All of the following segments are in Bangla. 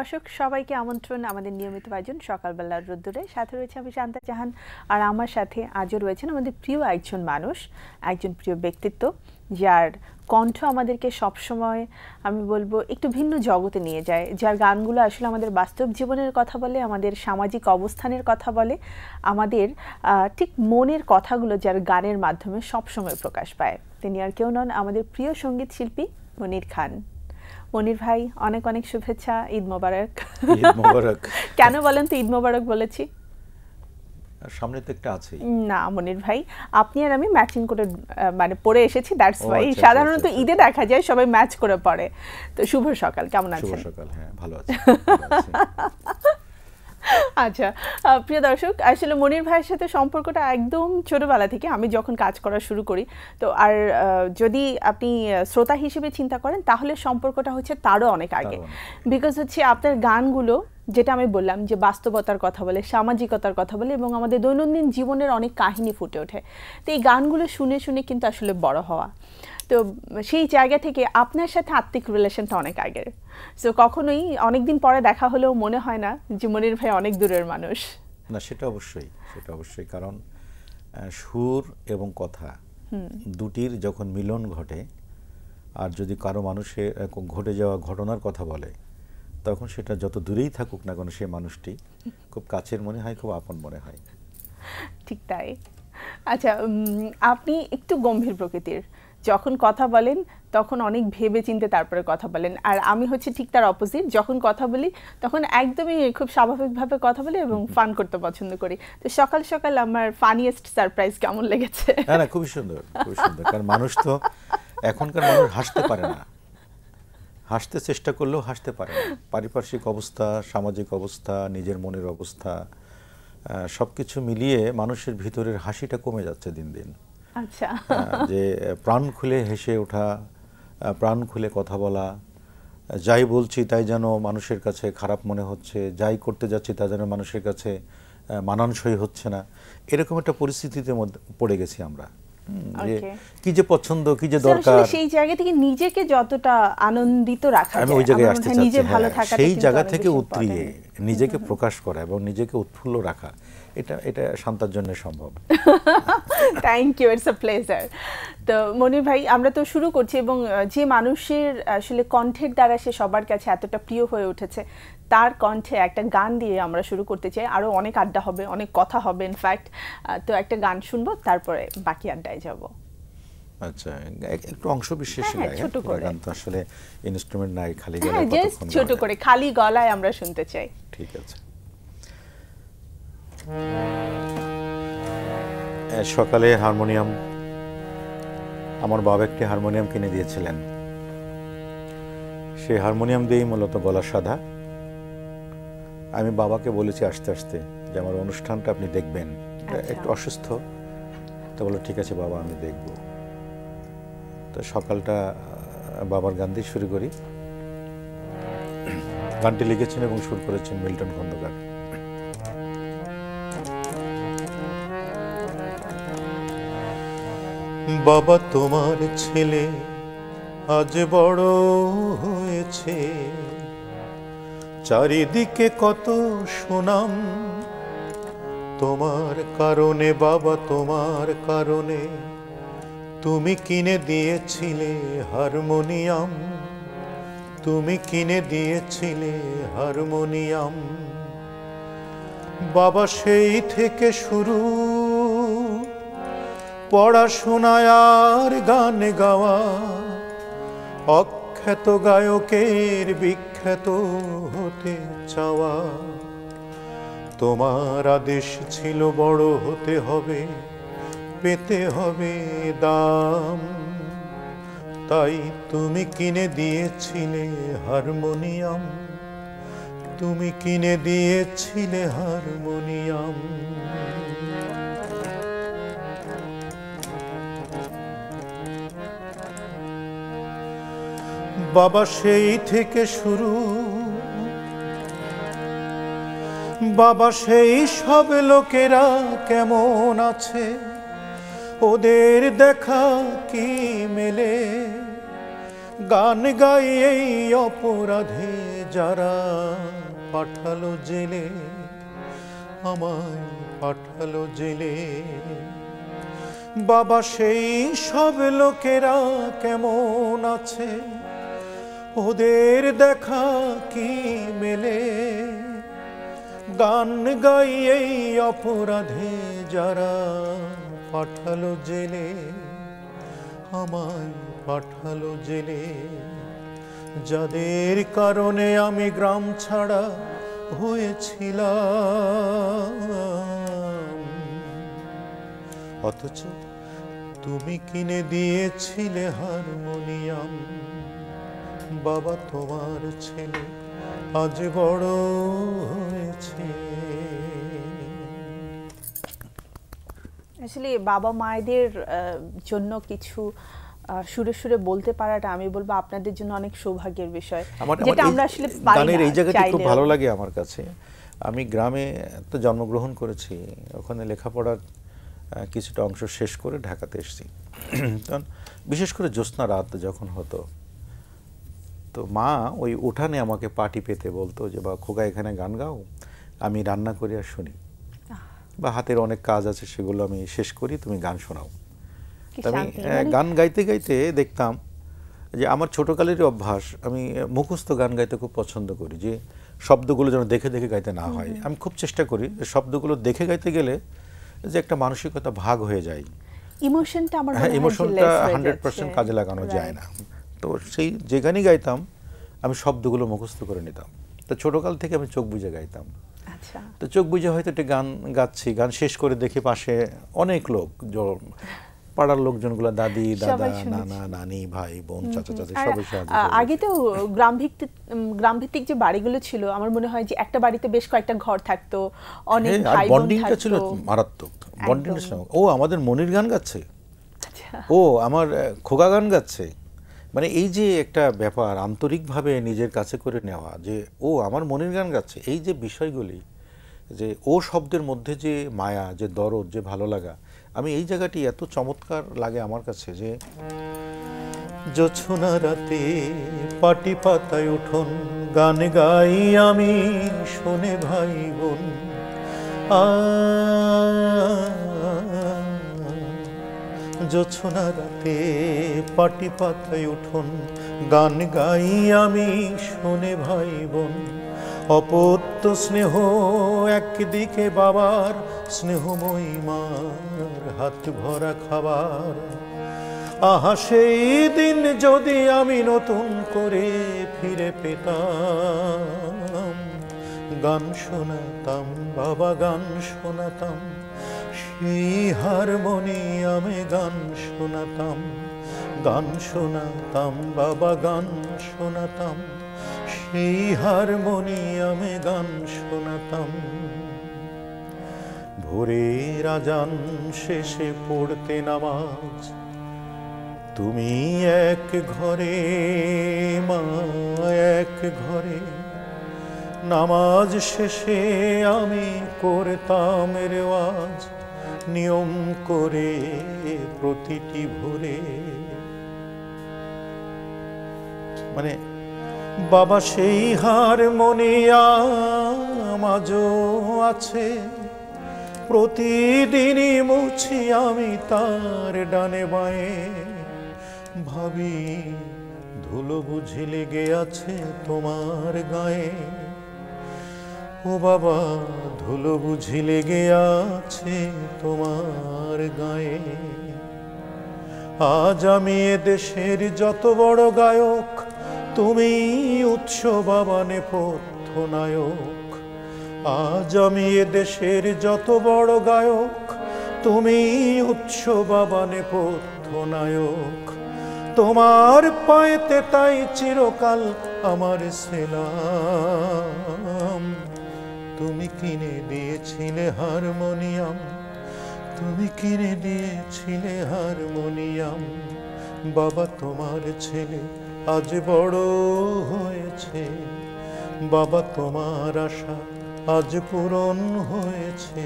দর্শক, সবাইকে আমন্ত্রণ আমাদের নিয়মিত আয়োজন সকালবেলার রোদ্দুরে। সাথে রয়েছে আমি শান্তা জাহান আর আমার সাথে আজও রয়েছেন আমাদের প্রিয় একজন মানুষ, একজন প্রিয় ব্যক্তিত্ব, যার কণ্ঠ আমাদেরকে সবসময়, আমি বলব, একটু ভিন্ন জগতে নিয়ে যায়। যার গানগুলো আসলে আমাদের বাস্তব জীবনের কথা বলে, আমাদের সামাজিক অবস্থানের কথা বলে, আমাদের ঠিক মনের কথাগুলো যার গানের মাধ্যমে সবসময় প্রকাশ পায়। তিনি আর কেউ নন আমাদের প্রিয় সংগীত শিল্পী মনির খান। মনির ভাই অনেক অনেক শুভেচ্ছা ঈদ মোবারক। ঈদ মোবারক। কেন বলেন তো ঈদ মোবারক বলেছি? সামনে তো একটা আছে না মনির ভাই আপনি আর আমি ম্যাচিং করে মানে পরে এসেছি দ্যাটস ওয়াই আচ্ছা, সাধারণত আচ্ছা, আচ্ছা। ঈদে দেখা যায় সবাই ম্যাচ করে পড়ে। তো শুভ সকাল কেমন শুভ সকাল হ্যাঁ ভালো আছি। আচ্ছা প্রিয় দর্শক আসলে মনির ভাইয়ের সাথে সম্পর্কটা একদম ছোটবেলা থেকে আমি যখন কাজ করা শুরু করি তো আর যদি আপনি শ্রোতা হিসেবে চিন্তা করেন তাহলে সম্পর্কটা হচ্ছে তারও অনেক আগে। বিকজ হচ্ছে আপনার গানগুলো যেটা আমি বললাম যে বাস্তবতার কথা বলে সামাজিকতার কথা বলে এবং আমাদের দৈনন্দিন জীবনের অনেক কাহিনী ফুটে ওঠে। তো এই গানগুলো শুনে শুনে কিন্তু আসলে বড় হওয়া। তো সেই জায়গা থেকে আপনার সাথে আত্মিক রিলেশনটা অনেক আগের। সো কখনোই অনেকদিন পরে দেখা হলেও মনে হয় না যে মনির ভাই অনেক দূরের মানুষ। না সেটা অবশ্যই সেটা অবশ্যই। কারণ সুর এবং কথা দুটির যখন মিলন ঘটে আর যদি কারও মানুষের ঘটে যাওয়া ঘটনার কথা বলে তখন সেটা যত দূরেই থাকুক না কেন সেই মানুষটি খুব কাছের মনে হয় খুব আপন মনে হয়। ঠিক তাই। আচ্ছা আপনি একটু গম্ভীর প্রকৃতির। যখন কথা বলেন তখন অনেক ভেবে চিনতে তারপরে কথা বলেন। আর আমি হচ্ছে ঠিক তার অপোজিট যখন কথা বলি তখন একদমই খুব স্বাভাবিকভাবে কথা বলি এবং ফান করতে পছন্দ করি। তো সকাল সকাল আমার ফানিয়েস্ট সারপ্রাইজ কেমন লেগেছে? না খুবই সুন্দর খুবই সুন্দর। কারণ মানুষ তো এখনকার মানুষ হাসতে পারে না। হাসতে চেষ্টা করলেও হাসতে পারে না। পারিপার্শ্বিক অবস্থা সামাজিক অবস্থা নিজের মনের অবস্থা সব কিছু মিলিয়ে মানুষের ভিতরের হাসিটা কমে যাচ্ছে দিন দিন। আচ্ছা। যে প্রাণ খুলে হেসে ওঠা প্রাণ খুলে কথা বলা যাই বলছি তাই যেন মানুষের কাছে খারাপ মনে হচ্ছে যাই করতে যাচ্ছি তা যেন মানুষের কাছে মানানসই হচ্ছে না। এরকম একটা পরিস্থিতিতে মধ্যে পড়ে গেছি আমরা। যে কি যে পছন্দ কি যে দরকার। সেই জায়গা থেকে নিজেকে যতটা আনন্দিত রাখা আমি ওই জায়গায় আসতে নিজে ভালো হ্যাঁ, থাকাটা সেই জায়গা থেকে উতরিয়ে নিজেকে প্রকাশ করা এবং নিজেকে উৎফুল্ল রাখা এটা এটা শান্তার জন্য সম্ভব। Thank you it's a pleasure তো মনির ভাই আমরা তো শুরু করছি এবং যে মানুষের আসলে কণ্ঠের দ্বারা সে সবার কাছে এতটা প্রিয় হয়ে উঠেছে তার কণ্ঠে একটা গান দিয়ে আমরা শুরু করতে চাই। আরও অনেক আড্ডা হবে অনেক কথা হবে ইনফ্যাক্ট তো একটা গান শুনব তারপরে বাকি আড্ডায় যাব। আচ্ছা এক- একটু অংশ বিশেষ হ্যাঁ, ছোট করে। গান তো আসলে ইনস্ট্রুমেন্ট নাই খালি হ্যাঁ গলায় জাস্ট ছোট করে খালি গলায় আমরা শুনতে চাই। ঠিক আছে। সকালে হারমোনিয়াম আমার বাবা একটি হারমোনিয়াম কিনে দিয়েছিলেন। সেই হারমোনিয়াম দিয়েই মূলত গলা সাধা। আমি বাবাকে বলেছি আস্তে আস্তে যে আমার অনুষ্ঠানটা আপনি দেখবেন। আচ্ছা। একটু অসুস্থ। তো বলল ঠিক আছে বাবা আমি দেখব। তো সকালটা বাবার গান দিয়ে শুরু করি। গানটি লিখেছেন এবং সুর করেছেন মিল্টন খন্দকার। বাবা তোমার ছেলে আজ বড় হয়েছে। চারিদিকে কত সুনাম। তোমার কারণে, বাবা, তোমার কারণে তুমি কিনে দিয়েছিলে হারমোনিয়াম। তুমি কিনে দিয়েছিলে হারমোনিয়াম। বাবা, সেই থেকে শুরু। পড়াশোনায় আর গান গাওয়া। অখ্যাত গায়কের বিখ্যাত হতে চাওয়া। তোমার আদেশ ছিল বড় হতে হবে, পেতে হবে দাম। তাই তুমি কিনে দিয়েছিলে হারমোনিয়াম, তুমি কিনে দিয়েছিলে হারমোনিয়াম। বাবা সেই থেকে শুরু। বাবা সেই সব লোকেরা কেমন আছে? ওদের দেখা কি মেলে? গান গাই এই অপরাধে যারা পাঠালো জেলে, আমায় পাঠালো জেলে। বাবা সেই সব লোকেরা কেমন আছে? ওদের দেখা কি মেলে? গান গাই এই অপরাধে যারা পাঠালো জেলে, আমায় পাঠালো জেলে। যাদের কারণে আমি গ্রাম ছাড়া হয়েছিলাম। অথচ তুমি কিনে দিয়েছিলে হারমোনিয়াম। বাবা তোমার ছেলে আজ বড় হয়েছে। আসলে বাবা মায়েদের জন্য কিছু সুরে সুরে বলতে পারাটা আমি বলব আপনাদের জন্য অনেক সৌভাগ্যের বিষয়। যেটা আমরা আসলে গানের এই জায়গাটা খুব ভালো লাগে আমার কাছে। আমি গ্রামে তো জন্মগ্রহণ করেছি ওখানে লেখাপড়ার কিছুটা অংশ শেষ করে ঢাকাতে এসেছি। তখন বিশেষ করে জ্যোৎস্না রাত যখন হতো তো মা ওই উঠানে আমাকে পাটি পেতে বলতো যে বা খোকা এখানে গান গাও আমি রান্না করি আর শুনি। বা হাতের অনেক কাজ আছে সেগুলো আমি শেষ করি তুমি গান শোনাও। আমি মানে- গান গাইতে গাইতে দেখতাম যে আমার ছোটোকালেরই অভ্যাস আমি মুখস্থ গান গাইতে খুব পছন্দ করি যে শব্দগুলো যেন দেখে দেখে গাইতে না হয়। আমি খুব চেষ্টা করি যে শব্দগুলো দেখে গাইতে গেলে যে একটা মানসিকতা ভাগ হয়ে যায়। ইমোশনটা আমার হ্যাঁ ইমোশনটা হান্ড্রেড পার্সেন্ট কাজে লাগানো যায় না। তো সেই যে গানই গাইতাম আমি শব্দগুলো মুখস্থ করে নিতাম। তো ছোটকাল থেকে আমি চোখ বুঝে গাইতাম। আচ্ছা। তো চোখ বুঝে হয়তো একটা গান গাচ্ছি গান শেষ করে দেখি পাশে অনেক লোক পাড়ার লোকজনগুলো দাদি দাদা নানা নানি ভাই বোন চাচা চাচি সবাই আগে তো গ্রাম ভিত্তিক গ্রাম ভিত্তিক যে বাড়িগুলো ছিল আমার মনে হয় যে একটা বাড়িতে বেশ কয়েকটা ঘর থাকতো অনেক হ্যাঁ, ভাই বোন বন্ডিংটা ছিল মারাত্মক। বন্ডিং ও আমাদের মনির গান গাচ্ছে। আচ্ছা। ও আমার খোকা গান গাচ্ছে। মানে এই যে একটা ব্যাপার আন্তরিকভাবে নিজের কাছে করে নেওয়া যে, ও আমার মনের গান গাচ্ছে, এই যে বিষয়গুলি, যে ও শব্দের মধ্যে যে মায়া, যে দরদ, যে ভালো লাগা, আমি এই জায়গাটি এত চমৎকার লাগে আমার কাছে যে, জোছনা রাতে পাটি পাতায় উঠোন, গান গাই আমি, শোনে ভাই বোন জোছনা রাতে পাটি পাতায় উঠোন, গান গাই আমি শোনে ভাই বোন। অপত্য স্নেহ একদিকে বাবার, স্নেহময়ী মার হাত ভরা খাবার। আহা, সেই দিন যদি আমি নতুন করে ফিরে পেতাম, গান শোনাতাম, বাবা গান শোনাতাম। সেই হারমোনিয়ামে গান শোনাতাম গান শোনাতাম, বাবা গান শোনাতাম, সেই হারমোনিয়ামে গান শোনাতাম। ভোরের রাজান শেষে পড়তে নামাজ, তুমি এক ঘরে, মা এক ঘরে। নামাজ শেষে আমি করতাম রেওয়াজ নিয়ম করে প্রতিটি ভোরে। মানে বাবা সেই হারমোনিয়াম আজও আছে। প্রতিদিনই মুছি আমি তার ডানে বায়ে। ভাবি, ধুলো বুঝি লেগে আছে তোমার গায়ে। ও বাবা, ধুলো বুঝি লেগে আছে তোমার গায়ে। আজ আমি এ দেশের যত বড় গায়ক, তুমি উৎস বাবা নেপথ্য নায়ক আজ আমি এ দেশের যত বড় গায়ক, তুমি উৎস বাবা নেপথ্য নায়ক তোমার পায়েতে তাই চিরকাল আমার সেলাম। তুমি কিনে দিয়েছিলে হারমোনিয়াম, তুমি কিনে দিয়েছিলে হারমোনিয়াম। বাবা, তোমার ছেলে আজ বড় হয়েছে। বাবা, তোমার আশা আজ পূরণ হয়েছে।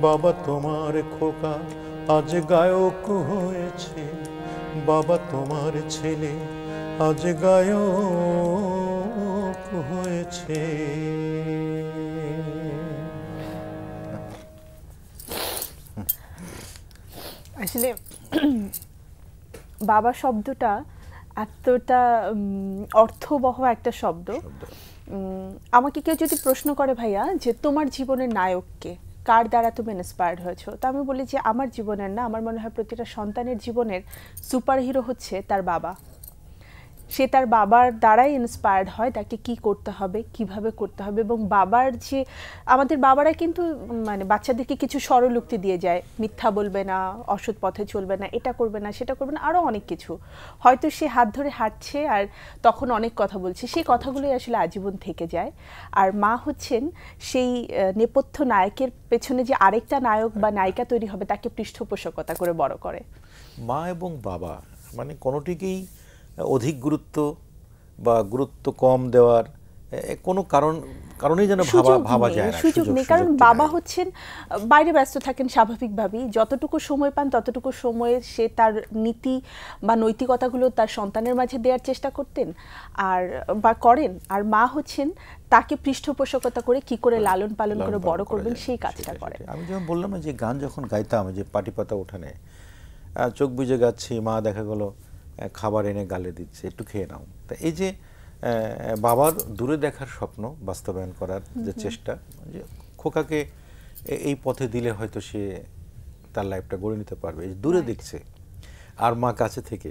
বাবা, তোমার খোকা আজ গায়ক হয়েছে। বাবা, তোমার ছেলে আজ গায়ক হয়েছে। আসলে বাবা শব্দটা এতটা অর্থবহ একটা শব্দ। আমাকে কেউ যদি প্রশ্ন করে ভাইয়া যে তোমার জীবনের নায়ককে কার দ্বারা তুমি ইন্সপায়ার্ড হয়েছো? তা আমি বলি যে আমার জীবনের না আমার মনে হয় প্রতিটা সন্তানের জীবনের সুপার হিরো হচ্ছে তার বাবা। সে তার বাবার দ্বারাই ইন্সপায়ার্ড হয় তাকে কি করতে হবে, কীভাবে করতে হবে এবং বাবার যে, আমাদের বাবারা কিন্তু মানে বাচ্চাদেরকে কিছু স্বরলোক্তি দিয়ে যায়। মিথ্যা বলবে না, অসৎ পথে চলবে না, এটা করবে না, সেটা করবে না আরও অনেক কিছু। হয়তো সে হাত ধরে হাঁটছে আর তখন অনেক কথা বলছে। সেই কথাগুলোই আসলে আজীবন থেকে যায়। আর মা হচ্ছেন সেই নেপথ্য নায়কের পেছনে যে আরেকটা নায়ক বা নায়িকা তৈরি হবে, তাকে পৃষ্ঠপোষকতা করে বড় করে। মা এবং বাবা মানে কোনোটিকেই অধিক গুরুত্ব বা গুরুত্ব কম দেওয়ার কোনো কারণ কারণেই যেন ভাবা ভাবা যায় না সুযোগ নেই। কারণ বাবা হচ্ছেন বাইরে ব্যস্ত থাকেন স্বাভাবিকভাবেই। যতটুকু সময় পান ততটুকু সময়ে সে তার নীতি বা নৈতিকতাগুলো তার সন্তানের মাঝে দেওয়ার চেষ্টা করতেন আর বা করেন। আর মা হচ্ছেন তাকে পৃষ্ঠপোষকতা করে কি করে লালন পালন করে বড় করবেন সেই কাজটা করেন। আমি যেমন বললাম যে গান যখন গাইতাম যে পাটি পাতা উঠানে চোখ বুজে গাচ্ছি মা দেখা গেল খাবার এনে গালে দিচ্ছে একটু খেয়ে নাও। তা এই যে বাবার দূরে দেখার স্বপ্ন বাস্তবায়ন করার যে চেষ্টা যে খোকাকে এই পথে দিলে হয়তো সে তার লাইফটা গড়ে নিতে পারবে এই যে দূরে দেখছে। আর মা কাছে থেকে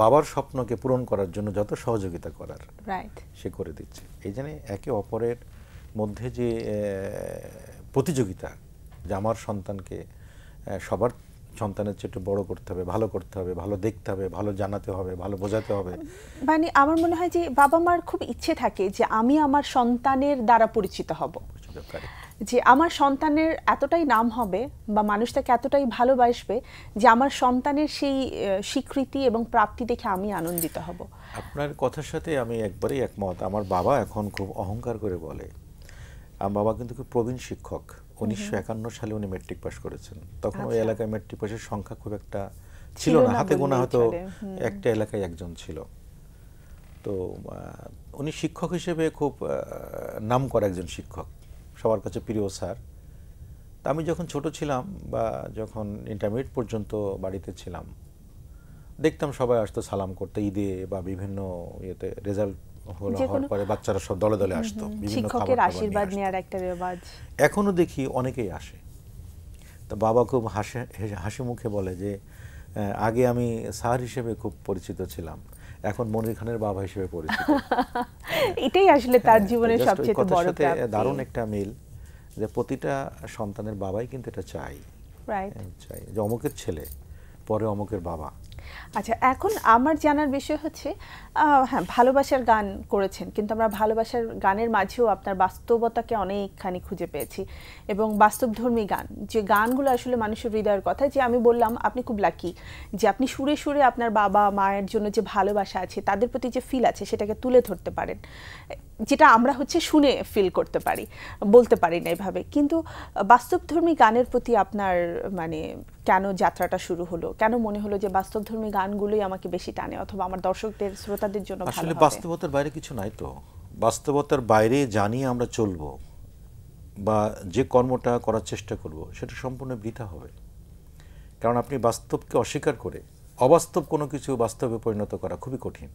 বাবার স্বপ্নকে পূরণ করার জন্য যত সহযোগিতা করার সে করে দিচ্ছে। এই জন্য একে অপরের মধ্যে যে প্রতিযোগিতা যে আমার সন্তানকে সবার সন্তানের চেয়ে একটু বড় করতে হবে ভালো করতে হবে ভালো দেখতে হবে ভালো জানাতে হবে ভালো বোঝাতে হবে। মানে আমার মনে হয় যে বাবা মার খুব ইচ্ছে থাকে যে আমি আমার সন্তানের দ্বারা পরিচিত হব। যে আমার সন্তানের এতটাই নাম হবে বা মানুষ তাকে এতটাই ভালোবাসবে যে আমার সন্তানের সেই স্বীকৃতি এবং প্রাপ্তি দেখে আমি আনন্দিত হব। আপনার কথার সাথে আমি একবারেই একমত। আমার বাবা এখন খুব অহংকার করে বলে। আমার বাবা কিন্তু খুব প্রবীণ শিক্ষক। উনিশশো একান্ন সালে উনি মেট্রিক পাস করেছেন। তখন ওই আচ্ছা। এলাকায় মেট্রিক পাসের সংখ্যা খুব একটা ছিল না। হাতে গোনা হয়তো একটা এলাকায় একজন ছিল। তো উনি শিক্ষক হিসেবে খুব নাম করা একজন শিক্ষক। সবার কাছে প্রিয় স্যার। তা আমি যখন ছোট ছিলাম বা যখন ইন্টারমিডিয়েট পর্যন্ত বাড়িতে ছিলাম দেখতাম সবাই আসতো সালাম করতে ঈদে বা বিভিন্ন ইয়েতে রেজাল্ট পরে বাচ্চারা সব দলে দলে আসতো শিক্ষকের আশীর্বাদ নেওয়ার একটা রেওয়াজ। এখনও দেখি অনেকেই আসে। তো বাবা খুব হাসি হাসি মুখে বলে যে আগে আমি স্যার হিসেবে খুব পরিচিত ছিলাম এখন মনির খানের বাবা হিসেবে পরিচিত। এটাই আসলে তার হ্যাঁ, জীবনের সবচেয়ে বড় দারুণ একটা মিল যে প্রতিটা সন্তানের বাবাই কিন্তু এটা চাই রাইট চাই যে অমুকের ছেলে পরে অমুকের বাবা। আচ্ছা এখন আমার জানার বিষয় হচ্ছে হ্যাঁ ভালোবাসার গান করেছেন, কিন্তু আমরা ভালোবাসার গানের মাঝেও আপনার বাস্তবতাকে অনেকখানি খুঁজে পেয়েছি। এবং বাস্তবধর্মী গান, যে গানগুলো আসলে মানুষের হৃদয়ের কথা, যে আমি বললাম, আপনি খুব লাকি যে আপনি সুরে সুরে আপনার বাবা মায়ের জন্য যে ভালোবাসা আছে, তাদের প্রতি যে ফিল আছে, সেটাকে তুলে ধরতে পারেন। যেটা আমরা হচ্ছে শুনে ফিল করতে পারি বলতে পারি না এভাবে। কিন্তু বাস্তবধর্মী গানের প্রতি আপনার মানে কেন যাত্রাটা শুরু হলো? কেন মনে হলো যে বাস্তবধর্মী গানগুলোই আমাকে বেশি টানে অথবা আমার দর্শকদের শ্রোতাদের জন্য আসলে বাস্তবতার বাইরে কিছু নাই তো। বাস্তবতার বাইরে জানিয়ে আমরা চলবো বা যে কর্মটা করার চেষ্টা করব সেটা সম্পূর্ণ বৃথা হবে। কারণ আপনি বাস্তবকে অস্বীকার করে অবাস্তব কোনো কিছু বাস্তবে পরিণত করা খুবই কঠিন।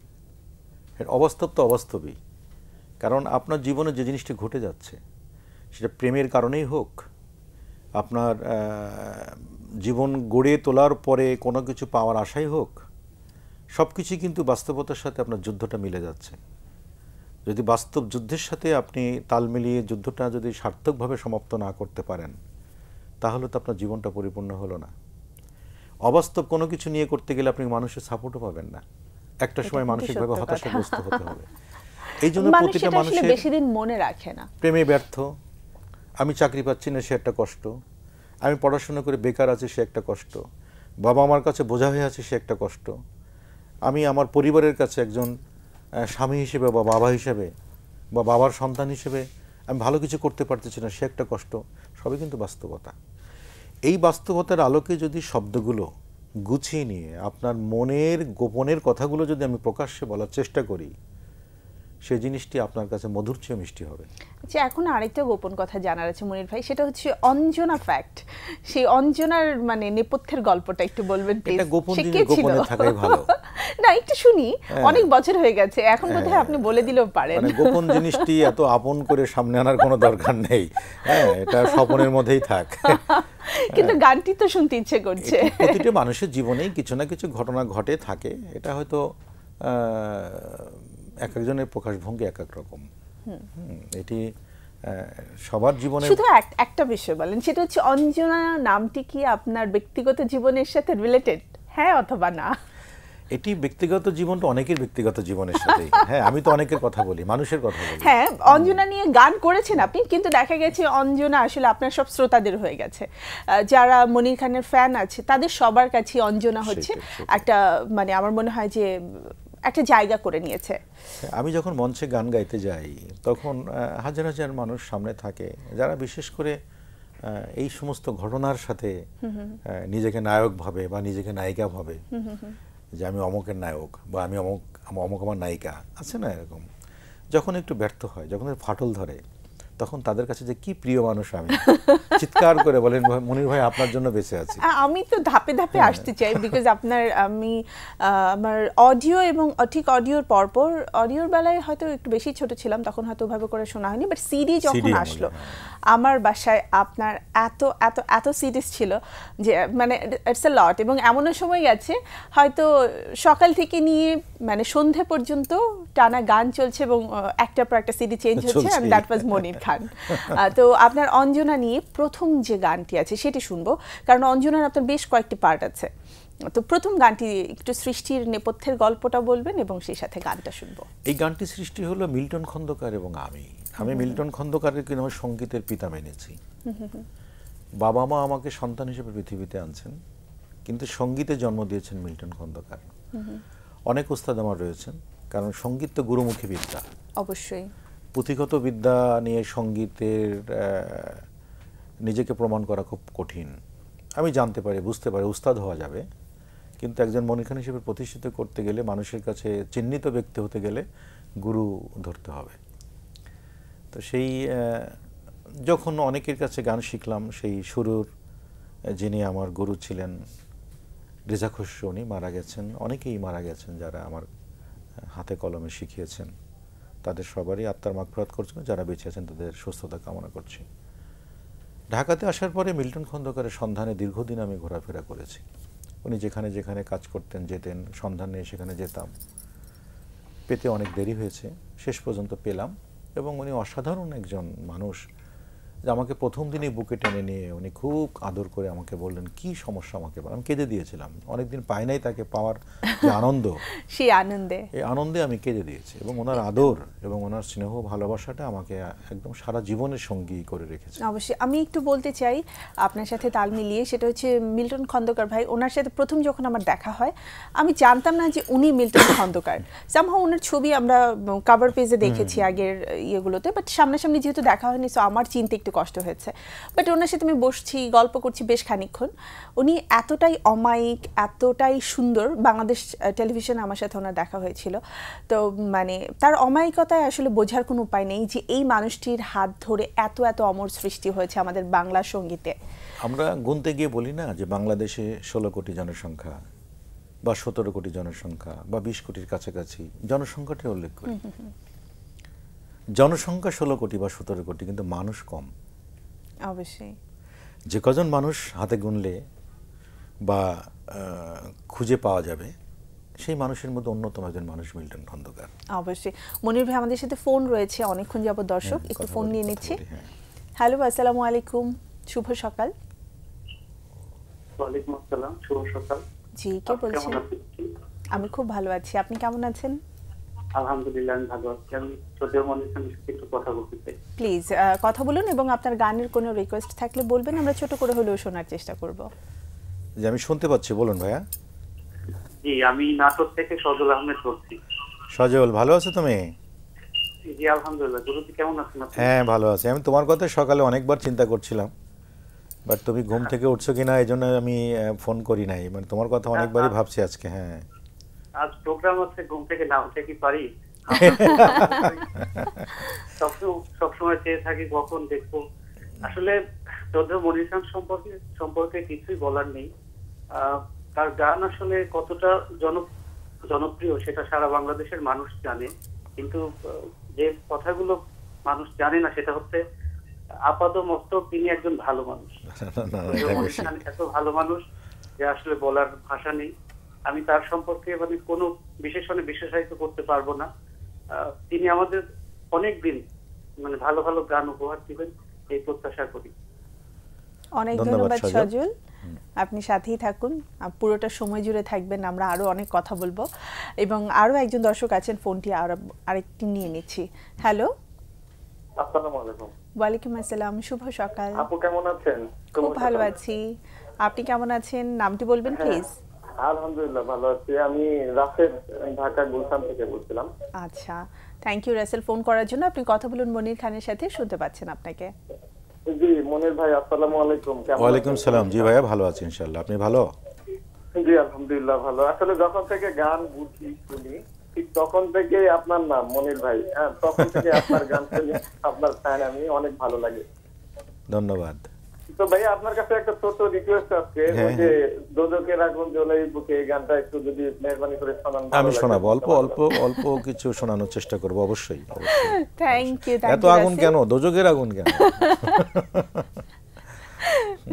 এর অবাস্তব তো অবাস্তবই। কারণ আপনার জীবনে যে জিনিসটি ঘটে যাচ্ছে সেটা প্রেমের কারণেই হোক আপনার জীবন গড়ে তোলার পরে কোনো কিছু পাওয়ার আশাই হোক সব কিছুই কিন্তু বাস্তবতার সাথে আপনার যুদ্ধটা মিলে যাচ্ছে। যদি বাস্তব যুদ্ধের সাথে আপনি তাল মিলিয়ে যুদ্ধটা যদি সার্থকভাবে সমাপ্ত না করতে পারেন তাহলে তো আপনার জীবনটা পরিপূর্ণ হলো না। অবাস্তব কোনো কিছু নিয়ে করতে গেলে আপনি মানুষের সাপোর্টও পাবেন না। একটা সময় মানসিকভাবে হতাশাগ্রস্ত হতে হবে। এই জন্য প্রতিটা মানুষের বেশি দিন মনে রাখে না। প্রেমে ব্যর্থ। আমি চাকরি পাচ্ছি না সে একটা কষ্ট। আমি পড়াশোনা করে বেকার আছি সে একটা কষ্ট। বাবা আমার কাছে বোঝা হয়ে আছে সে একটা কষ্ট। আমি আমার পরিবারের কাছে একজন স্বামী হিসেবে বা বাবা হিসেবে বা বাবার সন্তান হিসেবে আমি ভালো কিছু করতে পারতেছি না সে একটা কষ্ট। সবই কিন্তু বাস্তবতা। এই বাস্তবতার আলোকে যদি শব্দগুলো গুছিয়ে নিয়ে আপনার মনের গোপনের কথাগুলো যদি আমি প্রকাশ্যে বলার চেষ্টা করি সেই জিনিসটি আপনার কাছে মধুর চেয়ে মিষ্টি হবে। আচ্ছা এখন আরেকটা গোপন কথা জানার আছে মনির ভাই সেটা হচ্ছে অঞ্জনা ফ্যাক্ট সেই অঞ্জনার মানে নেপথ্যের গল্পটা একটু বলবেন প্লিজ এটা গোপন জিনিস গোপনে থাকাই ভালো। না একটু শুনি। হ্যাঁ। অনেক বছর হয়ে গেছে এখন বোধহয় আপনি বলে দিলেও পারেন। মানে গোপন জিনিসটি এত আপন করে সামনে আনার কোনো দরকার নেই। হ্যাঁ এটা স্বপনের মধ্যেই থাক। কিন্তু গানটি তো শুনতে ইচ্ছে করছে। প্রতিটি মানুষের জীবনেই কিছু না কিছু ঘটনা ঘটে থাকে। এটা হয়তো আহ, এক একজনের প্রকাশভঙ্গি এক এক রকম এটি সবার জীবনে শুধু একটা বিষয় বলেন সেটা হচ্ছে অঞ্জনা নামটি কি আপনার ব্যক্তিগত জীবনের সাথে রিলেটেড হ্যাঁ অথবা না? এটি ব্যক্তিগত জীবনটা অনেকের ব্যক্তিগত জীবনের সাথে। হ্যাঁ আমি তো অনেকের কথা বলি মানুষের কথা বলি। হ্যাঁ অঞ্জনা নিয়ে গান করেছেন আপনি কিন্তু দেখা গেছে অঞ্জনা আসলে আপনার সব শ্রোতাদের হয়ে গেছে। যারা মনির খানের ফ্যান আছে তাদের সবার কাছে অঞ্জনা হচ্ছে। একটা মানে আমার মনে হয় যে একটা জায়গা করে নিয়েছে। আমি যখন মঞ্চে গান গাইতে যাই তখন হাজার হাজার মানুষ সামনে থাকে যারা বিশেষ করে এই সমস্ত ঘটনার সাথে নিজেকে নায়ক ভাবে বা নিজেকে নায়িকা ভাবে। যে আমি অমকের নায়ক বা আমি অমক অমক আমার নায়িকা আছে না এরকম? যখন একটু ব্যর্থ হয় যখন ফাটল ধরে তখন তাদের কাছে যে কি প্রিয় মানুষ আমি চিৎকার করে বলেন মনির ভাই আপনার জন্য বেঁচে আছি আমি তো ধাপে ধাপে হ্যাঁ। আসতে চাই বিকজ আপনার আমি আমার অডিও এবং ঠিক অডিওর পরপর অডিওর বেলায় হয়তো একটু বেশি ছোট ছিলাম তখন হয়তো ওভাবে করে শোনা হয়নি বাট সিডি যখন আসলো। আমার বাসায় আপনার এত এত এত সিরিজ ছিল যে মানে ইটস এ লট এবং এমনও সময় গেছে হয়তো সকাল থেকে নিয়ে মানে সন্ধে পর্যন্ত টানা গান চলছে এবং আহ, একটার পর একটা সিডি চেঞ্জ হচ্ছে চলছেই। দ্যাট ওয়াজ মনির খান তো আপনার অঞ্জনা নিয়ে প্রথম যে গানটি আছে সেটি শুনব কারণ অঞ্জনার আপনার বেশ কয়েকটি পার্ট আছে। তো প্রথম গানটি একটু সৃষ্টির নেপথ্যের গল্পটা বলবেন এবং সেই সাথে গানটা শুনব। এই গানটি সৃষ্টি হলো মিল্টন খন্দকার এবং আমি। আমি মিল্টন খন্দকারের কিন্তু আমার সঙ্গীতের পিতা মেনেছি। বাবা মা আমাকে সন্তান হিসেবে পৃথিবীতে আনছেন কিন্তু সঙ্গীতে জন্ম দিয়েছেন মিল্টন খন্দকার। অনেক উস্তাদ আমার রয়েছেন। কারণ সংগীত তো গুরুমুখী বিদ্যা। অবশ্যই। পুঁথিগত বিদ্যা নিয়ে সঙ্গীতের নিজেকে প্রমাণ করা খুব কঠিন। আমি জানতে পারি বুঝতে পারি উস্তাদ হওয়া যাবে। কিন্তু একজন মনিখান হিসেবে প্রতিষ্ঠিত করতে গেলে মানুষের কাছে চিহ্নিত ব্যক্তি হতে গেলে গুরু ধরতে হবে। তো সেই যখন অনেকের কাছে গান শিখলাম সেই শুরুর যিনি আমার গুরু ছিলেন রেজা খসরু উনি মারা গেছেন। অনেকেই মারা গেছেন যারা আমার হাতে কলমে শিখিয়েছেন। তাদের সবারই আত্মার মাগফরাত করছেন যারা বেঁচে আছেন তাদের সুস্থতা কামনা করছি। ঢাকাতে আসার পরে মিল্টন খন্দকারের সন্ধানে দীর্ঘদিন আমি ঘোরাফেরা করেছি। উনি যেখানে যেখানে কাজ করতেন, যেতেন, সন্ধান নিয়ে সেখানে যেতাম। পেতে অনেক দেরি হয়েছে, শেষ পর্যন্ত পেলাম এবং উনি অসাধারণ একজন মানুষ। যে আমাকে প্রথম দিনই বুকে টেনে নিয়ে উনি খুব আদর করে আমাকে বললেন কি সমস্যা আমাকে আমি কেঁদে দিয়েছিলাম। অনেকদিন পাই নাই তাকে পাওয়ার যে আনন্দ। সেই আনন্দে। এই আনন্দে আমি কেঁদে দিয়েছি এবং ওনার আদর এবং ওনার স্নেহ ভালোবাসাটা আমাকে একদম সারা জীবনের সঙ্গী করে রেখেছে। অবশ্যই। আমি একটু বলতে চাই আপনার সাথে তাল মিলিয়ে সেটা হচ্ছে মিল্টন খন্দকার ভাই। ওনার সাথে প্রথম যখন আমার দেখা হয় আমি জানতাম না যে উনি মিল্টন খন্দকার। সামহাও ওনার ছবি আমরা কাভার পেজে দেখেছি আগের ইয়েগুলোতে বাট সামনাসামনি যেহেতু দেখা হয়নি সো আমার চিনতে একটু কষ্ট হয়েছে। বাট ওনার সাথে আমি বসছি গল্প করছি বেশ খানিকক্ষণ। উনি এতটাই অমায়িক এতটাই সুন্দর। বাংলাদেশ টেলিভিশনে আমার সাথে ওনার দেখা হয়েছিল। তো মানে তার অমায়িকতায় আসলে বোঝার কোনো উপায় নেই যে এই মানুষটির হাত ধরে এত এত অমর সৃষ্টি হয়েছে আমাদের বাংলা সঙ্গীতে। আমরা গুনতে গিয়ে বলি না যে বাংলাদেশে ষোলো কোটি জনসংখ্যা বা সতেরো কোটি জনসংখ্যা বা বিশ কোটির কাছাকাছি জনসংখ্যাটা উল্লেখ করি। জনসংখ্যা ষোলো কোটি বা সতেরো কোটি কিন্তু মানুষ কম। অবশ্যই। যে কজন মানুষ হাতে গুনলে বা আহ, খুঁজে পাওয়া যাবে সেই মানুষের মধ্যে অন্যতম একজন মানুষ মিল্টন খন্দকার। অবশ্যই। মনির ভাই আমাদের সাথে ফোন রয়েছে অনেকক্ষণ যাবত দর্শক হ্যাঁ, একটু ফোন নিয়ে নিচ্ছি। হ্যাঁ। হ্যালো আসসালামু আলাইকুম শুভ সকাল। ওয়ালাইকুম আসসালাম শুভ সকাল। জি কে বলছেন? আমি খুব ভালো আছি আপনি কেমন আছেন? আলহামদুলিল্লাহ আমি ভালো আছি। আমি শ্রদ্ধেয় মনির খানের একটু কথা বলতে চাই। প্লিজ কথা বলুন এবং আপনার গানের কোনো রিকোয়েস্ট থাকলে বলবেন আমরা ছোট করে হলেও শোনার চেষ্টা করব। যে আমি শুনতে পাচ্ছি বলুন ভাইয়া। জি আমি নাটক থেকে সজল আহমেদ বলছি। সজল ভালো আছো তুমি? জি আলহামদুলিল্লাহ। গুরুজি কেমন আছেন আপনি? হ্যাঁ ভালো আছি। আমি তোমার কথা সকালে অনেকবার চিন্তা করছিলাম বাট তুমি ঘুম থেকে উঠছো কিনা এই জন্য আমি ফোন করি নাই। মানে তোমার কথা অনেকবারই ভাবছি আজকে হ্যাঁ। আজ প্রোগ্রাম আছে ঘুম থেকে না উঠে কি পারি? সবসময় চেয়ে থাকি কখন দেখব। আসলে চৌধুরী মনির খান সম্পর্কে সম্পর্কে কিছুই বলার নেই। তার গান আসলে কতটা জন জনপ্রিয় সেটা সারা বাংলাদেশের মানুষ জানে। কিন্তু যে কথাগুলো মানুষ জানে না সেটা হচ্ছে আপাত মস্তক তিনি একজন ভালো মানুষ। এত ভালো মানুষ যে আসলে বলার ভাষা নেই। আমি তার সম্পর্কে মানে কোনো বিশেষণে বিশেষায়িত করতে পারব না। তিনি আমাদের অনেক দিন মানে ভালো ভালো গান উপহার দিবেন এই প্রত্যাশা করি। অনেক ধন্যবাদ, সজল। আপনি সাথেই থাকুন পুরোটা সময় জুড়ে থাকবেন আমরা আরও অনেক কথা বলব। এবং আরও একজন দর্শক আছেন ফোনটি আর আরেকটি নিয়ে নিচ্ছি। হ্যালো? আসসালামু আলাইকুম। ওয়ালাইকুম আসসালাম শুভ সকাল। আপু কেমন আছেন? খুব ভালো আছি। আপনি কেমন আছেন? নামটি বলবেন হ্যাঁ। প্লিজ। আলহামদুলিল্লাহ ভালো আছি। আমি রাফেদ ঢাকা গুলশান থেকে বলছিলাম। আচ্ছা থ্যাংক ইউ রাসেল ফোন করার জন্য। আপনি কথা বলুন মনির খানের সাথে শুনতে পাচ্ছেন আপনাকে। জি মনির ভাই আসসালামু আলাইকুম কেমন ওয়ালাইকুম সালাম। জি ভাইয়া ভালো আছি ইনশাল্লাহ আপনি ভালো? জি আলহামদুলিল্লাহ ভালো। আসলে যখন থেকে গান বুঝি শুনি ঠিক তখন থেকে আপনার নাম মনির ভাই। হ্যাঁ তখন থেকে আপনার গান শুনি আপনার ফ্যান আমি অনেক ভালো লাগে। ধন্যবাদ। তো ভাই আপনার কাছে একটা ছোট রিকোয়েস্ট আছে হ্যাঁ, যে দোদকের আগুন জ্বলে বুকে এই গানটা একটু যদি মেহরবানি করে শোনান আমি শোনাবো। অল্প অল্প অল্প কিছু শোনানোর চেষ্টা করব অবশ্যই। থ্যাংক ইউ এত আগুন কেন? দোজকের আগুন কেন?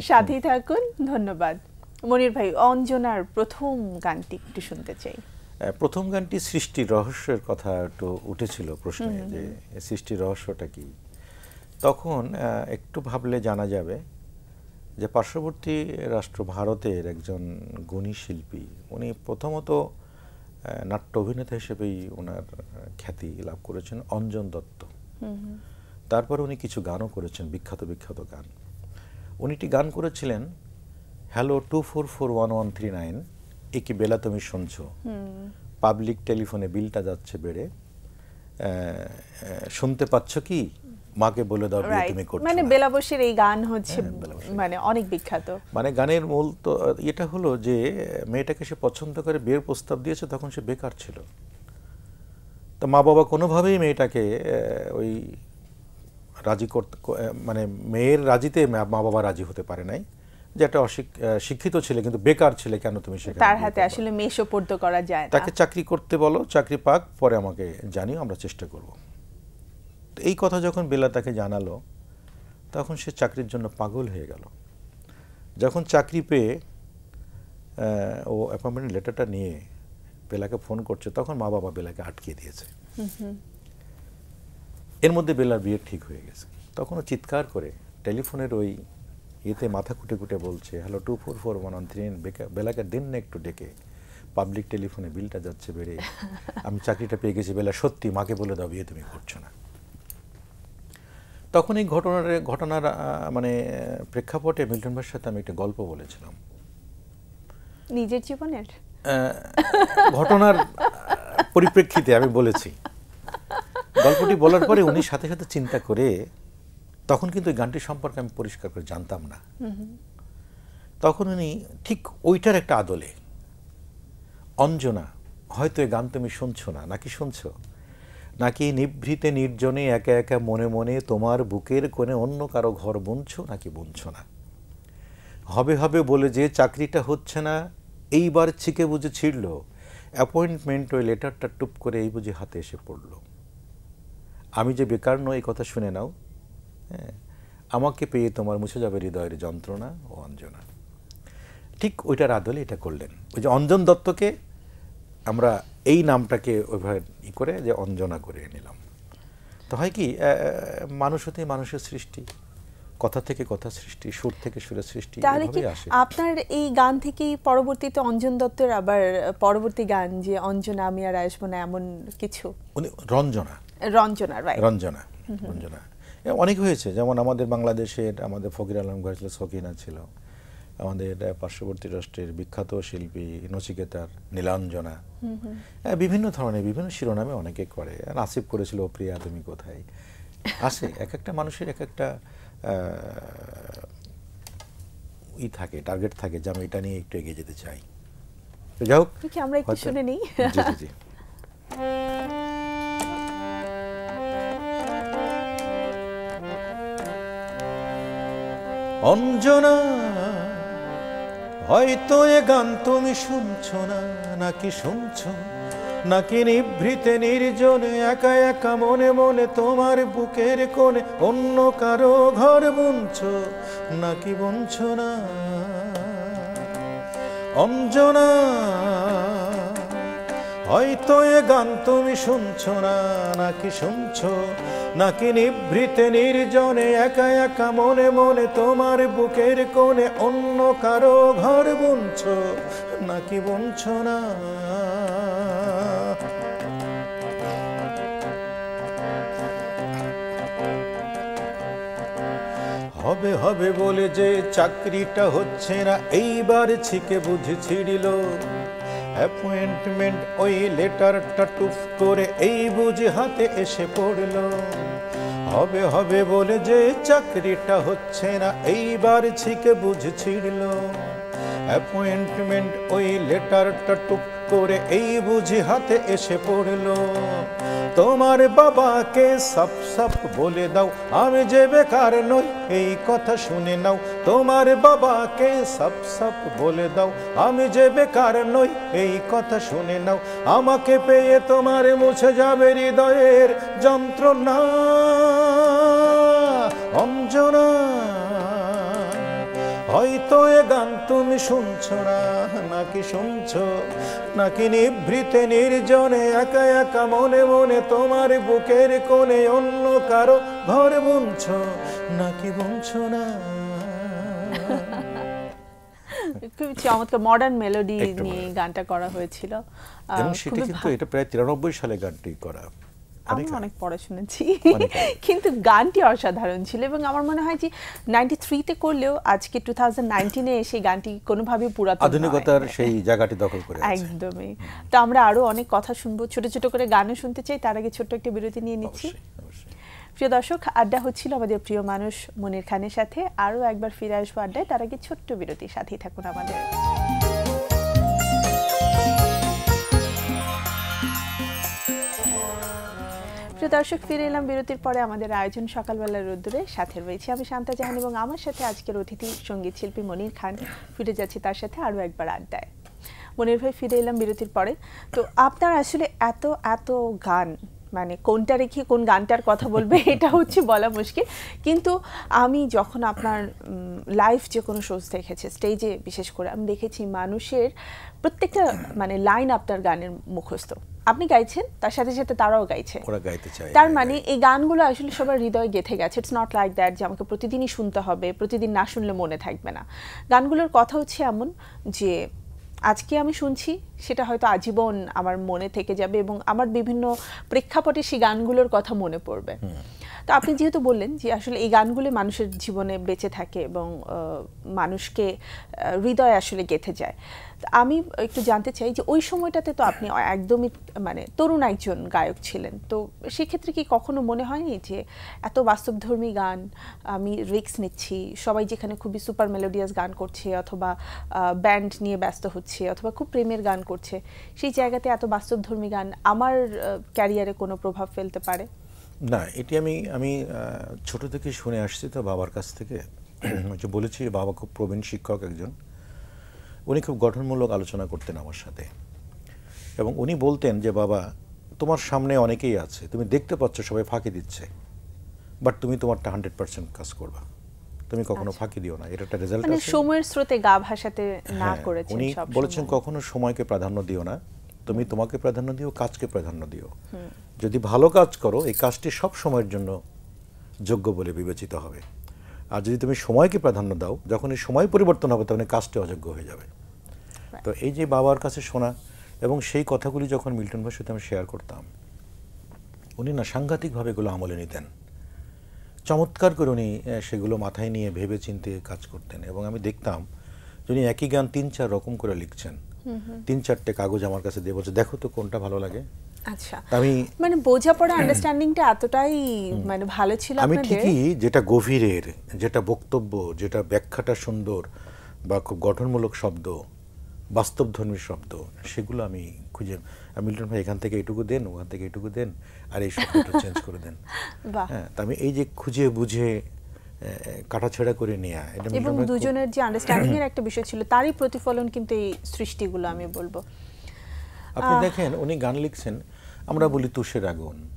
সাথেই থাকুন ধন্যবাদ। মনির ভাই অঞ্জনার প্রথম গানটি একটু শুনতে চাই। প্রথম গানটি সৃষ্টির রহস্যের কথা একটু উঠেছিল প্রশ্নে যে সৃষ্টির রহস্যটা কি? তখন আহ, একটু ভাবলে জানা যাবে যে পার্শ্ববর্তী রাষ্ট্র ভারতের একজন গুণী শিল্পী উনি প্রথমত নাট্য অভিনেতা হিসেবেই ওনার খ্যাতি লাভ করেছেন অঞ্জন দত্ত। তারপর উনি কিছু গানও করেছেন বিখ্যাত বিখ্যাত গান। উনি একটি গান করেছিলেন hello two four four one one three nine এ একে বেলা তুমি শুনছো? পাবলিক টেলিফোনে বিলটা যাচ্ছে বেড়ে শুনতে পাচ্ছ কি? মাকে বলে দাও বিয়ে তুমি করছ মানে না। বেলাবসের এই গান হচ্ছে হ্যাঁ, মানে অনেক বিখ্যাত। মানে গানের মূল তো এটা হলো যে মেয়েটাকে সে পছন্দ করে বিয়ের প্রস্তাব দিয়েছে তখন সে বেকার ছিল। তো মা বাবা কোনোভাবেই মেয়েটাকে ওই রাজি করতে মানে মেয়ের রাজিতে মা- বাবা রাজি হতে পারে নাই। যে একটা শিক্ষিত ছেলে কিন্তু বেকার ছেলে কেন তুমি সেখানে তার হাতে আসলে মেয়ে সোপর্দ করা যায় না। তাকে চাকরি করতে বলো চাকরি পাক পরে আমাকে জানিও আমরা চেষ্টা করব। এই কথা যখন বেলা তাকে জানালো তখন সে চাকরির জন্য পাগল হয়ে গেল। যখন চাকরি পেয়ে ও অ্যাপয়েন্টমেন্ট লেটারটা নিয়ে বেলাকে ফোন করছে তখন মা বাবা বেলাকে আটকিয়ে দিয়েছে। এর মধ্যে বেলার বিয়ে ঠিক হয়ে গেছে। তখন ও চিৎকার করে টেলিফোনের ওই ইয়েতে মাথা কুটে কুটে বলছে hello two four four one one three বেলাকে দিন না একটু ডেকে পাবলিক টেলিফোনে বিলটা যাচ্ছে বেড়ে আমি চাকরিটা পেয়ে গেছি বেলা সত্যি মাকে বলে দাও বিয়ে তুমি করছ না। তখন এই ঘটনার ঘটনার মানে প্রেক্ষাপটে মিল্টন ভাইয়ের সাথে আমি একটা গল্প বলেছিলাম। নিজের জীবনের? ঘটনার পরিপ্রেক্ষিতে আমি বলেছি। গল্পটি বলার পরে উনি সাথে সাথে চিন্তা করে তখন কিন্তু এই গানটি সম্পর্কে আমি পরিষ্কার করে জানতাম না। তখন উনি ঠিক ওইটার একটা আদলে অঞ্জনা হয়তো এই গান তুমি শুনছো না নাকি শুনছো? নাকি নিভৃতে নির্জনে একা একা মনে মনে তোমার বুকের কোণে অন্য কারও ঘর বুনছো নাকি বুনছো না? হবে হবে বলে যে চাকরিটা হচ্ছে না, এইবার ছিকে বুঝে ছিড়ল। অ্যাপয়েন্টমেন্ট ওই লেটারটা টুপ করে এই বুঝে হাতে এসে পড়ল। আমি যে বেকার নই, এই কথা শুনে নাও। হ্যাঁ আমাকে পেয়ে তোমার মুছে যাবে হৃদয়ের যন্ত্রণা ও অঞ্জনা। ঠিক ওইটার আদলে এটা করলেন। ওই যে অঞ্জন দত্তকে আমরা এই নামটাকে ওইভাবে ই করে যে অঞ্জনা করে নিলাম। তো হয় কি মানুষ হতে মানুষের সৃষ্টি কথা থেকে কথা সৃষ্টি সুর থেকে সুরের সৃষ্টি তাহলে কি আপনার এই গান থেকেই পরবর্তীতে অঞ্জন দত্তের আবার পরবর্তী গান যে অঞ্জনা আমি আর আসব না এমন কিছু? উনি রঞ্জনা। রঞ্জনা রাইট রঞ্জনা রঞ্জনা। অনেক হয়েছে যেমন আমাদের বাংলাদেশের আমাদের ফকির আলম ঘর ছিল সকিনা ছিল। আমাদের পার্শ্ববর্তী রাষ্ট্রের বিখ্যাত শিল্পী নচিকেতার নীলাঞ্জনা। বিভিন্ন ধরনের বিভিন্ন শিরোনামে অনেকে করে। নাসিব করেছিল প্রিয়া তুমি কোথায়? আসে এক একটা মানুষের এক একটা ই থাকে টার্গেট থাকে যে আমি এটা নিয়ে একটু এগিয়ে যেতে চাই। তো যাই হোক আমরা একটু শুনে নিই? জি জি জি। অঞ্জনা হয়তো এ গান তুমি শুনছ না, নাকি শুনছ? নাকি নিভৃতে নির্জনে একা একা মনে মনে তোমার বুকের কোণে অন্য কারও ঘর বুনছো? নাকি বুনছো না? অঞ্জনা, হয়তো এ গান তুমি শুনছ না, নাকি শুনছো? নাকি নিভৃতে নির্জনে একা একা মনে মনে তোমার বুকের কোণে অন্য কারও ঘর বুনছো? নাকি বুনছো না? হবে হবে বলে যে চাকরিটা হচ্ছে না, এইবার ছিকে বুঝে ছিড়িল। অ্যাপয়েন্টমেন্ট ওই লেটারটা টুপ করে এই বুঝে হাতে এসে পড়ল। হবে হবে বলে যে চাকরিটা হচ্ছে না, এইবার ছিকে বুঝে ছিড়ল। অ্যাপয়েন্টমেন্ট ওই লেটারটা টুক করে এই বুঝি হাতে এসে পড়ল। তোমার বাবাকে সপ সপ বলে দাও, আমি যে বেকার নই, এই কথা শুনে নাও। তোমার বাবাকে সপ সপ বলে দাও, আমি যে বেকার নই, এই কথা শুনে নাও। আমাকে পেয়ে তোমার মুছে যাবে হৃদয়ের যন্ত্রণা, অঞ্জনা। হয়তো এ গান তুমি শুনছো না নাকি শুনছ? নাকি নিভৃতে নির্জনে একা একা মনে মনে তোমার বুকের কোণে অন্য কারও ঘর বুনছো? নাকি বুনছো না? খুব চমৎকার মডার্ন মেলোডি নিয়ে গানটা করা হয়েছিল। এবং সেটা কিন্তু এটা প্রায় তিরানব্বই সালে গানটি করা। আমি অনেক পরে শুনেছি। কিন্তু গানটি অসাধারণ ছিল এবং আমার মনে হয় যে নাইনটি থ্রিতে করলেও আজকে টু থাউজেন্ড নাইনটিনে সেই গানটি কোনোভাবে পুরাতন আধুনিকতার সেই জায়গাটি দখল করে একদমই। তো আমরা আরও অনেক কথা শুনব ছোট ছোট করে গানও শুনতে চাই তার আগে ছোট্ট একটা বিরতি নিয়ে নিচ্ছি। প্রিয় দর্শক আড্ডা হচ্ছিল আমাদের প্রিয় মানুষ মনির খানের সাথে। আরও একবার ফিরে আসব আড্ডায় তার আগে ছোট্ট বিরতির সাথেই থাকুন আমাদের। প্রিয় দর্শক ফিরে এলাম বিরতির পরে আমাদের আয়োজন সকালবেলার রোদ্দুরে। সাথে রয়েছে আমি শান্তা জাহান এবং আমার সাথে আজকের অতিথি সংগীত শিল্পী মনির খান। ফিরে যাচ্ছি তার সাথে আরও একবার আড্ডায়। মনির ভাই ফিরে এলাম বিরতির পরে। তো আপনার আসলে এত এত গান মানে কোনটা রেখে কোন গানটার কথা বলবে এটা হচ্ছে বলা মুশকিল। কিন্তু আমি যখন আপনার লাইভ যে কোনো শোজ দেখেছি স্টেজে বিশেষ করে আমি দেখেছি মানুষের প্রত্যেকটা মানে লাইন আপনার গানের মুখস্থ। আপনি গাইছেন তার সাথে সাথে তারাও গাইছে। ওরা গাইতে চায় তার হ্যাঁ, মানে এই গানগুলো আসলে সবার হৃদয়ে গেথে গেছে। ইটস নট লাইক দ্যাট যে আমাকে প্রতিদিনই শুনতে হবে প্রতিদিন না শুনলে মনে থাকবে না। গানগুলোর কথা হচ্ছে এমন যে আজকে আমি শুনছি সেটা হয়তো আজীবন আমার মনে থেকে যাবে এবং আমার বিভিন্ন প্রেক্ষাপটে সেই গানগুলোর কথা মনে পড়বে। তো আপনি যেহেতু বললেন যে আসলে এই গানগুলো মানুষের জীবনে বেঁচে থাকে এবং মানুষকে হৃদয় আসলে গেথে যায়। তো আমি একটু জানতে চাই যে ওই সময়টাতে তো আপনি একদমই মানে তরুণ একজন গায়ক ছিলেন। তো সেক্ষেত্রে কি কখনো মনে হয়নি যে এত বাস্তবধর্মী গান, আমি রিক্স নিচ্ছি, সবাই যেখানে খুবই সুপার মেলোডিয়াস গান করছে অথবা ব্যান্ড নিয়ে ব্যস্ত হচ্ছে অথবা খুব প্রেমের গান করছে, সেই জায়গাতে এত বাস্তবধর্মী গান আমার ক্যারিয়ারে কোনো প্রভাব ফেলতে পারে? না এটি আমি আমি ছোট থেকে শুনে আসছি তো বাবার কাছ থেকে। যে বলেছি বাবা খুব প্রবীণ শিক্ষক একজন। উনি খুব গঠনমূলক আলোচনা করতেন আমার সাথে। এবং উনি বলতেন যে বাবা তোমার সামনে অনেকেই আছে। তুমি দেখতে পাচ্ছ সবাই ফাঁকি দিচ্ছে। বাট তুমি তোমারটা হান্ড্রেড পার্সেন্ট কাজ করবা। তুমি কখনো ফাঁকি দিও না। এটা একটা রেজাল্ট মানে সময়ের স্রোতে গা ভাসাতে না হ্যাঁ, করেছেন উনি বলেছেন। কখনো সময়কে প্রাধান্য দিও না। তুমি তোমাকে প্রাধান্য দিও কাজকে প্রাধান্য দিও। যদি ভালো কাজ করো এই কাজটি সব সময়ের জন্য যোগ্য বলে বিবেচিত হবে। আর যদি তুমি সময়কে প্রাধান্য দাও যখন এই সময় পরিবর্তন হবে তখন এই কাজটি অযোগ্য হয়ে যাবে। তো এই যে বাবার কাছে শোনা এবং সেই কথাগুলি যখন মিল্টন ভাইয়ের সাথে আমি শেয়ার করতাম উনি না সাংঘাতিকভাবে এগুলো আমলে নিতেন। চমৎকার করে উনি সেগুলো মাথায় নিয়ে ভেবে চিন্তে কাজ করতেন এবং আমি দেখতাম যে উনি একই গান তিন চার রকম করে লিখছেন। তিন চারটে কাগজ আমার কাছে দিয়ে বলছে দেখো তো কোনটা ভালো লাগে। আচ্ছা। আমি মানে বোঝাপড়া আন্ডারস্ট্যান্ডিংটা এতটাই মানে ভালো ছিল আমি ঠিকই যেটা গভীরের যেটা বক্তব্য যেটা ব্যাখ্যাটা সুন্দর বা খুব গঠনমূলক শব্দ বাস্তবধর্মী শব্দ সেগুলো আমি খুঁজে মিল্টন ভাই এখান থেকে এটুকু দেন ওখান থেকে এটুকু দেন আর এই শব্দটা চেঞ্জ করে দেন। হ্যাঁ তা আমি এই যে খুঁজে বুঝে কাটাছেড়া করে নেওয়া এটা এবং দুজনের যে আন্ডারস্ট্যান্ডিং এর একটা বিষয় ছিল তারই প্রতিফলন কিন্তু এই সৃষ্টিগুলো আমি বলব। আপনি দেখেন উনি গান লিখছেন আমরা বলি তুষের আগুন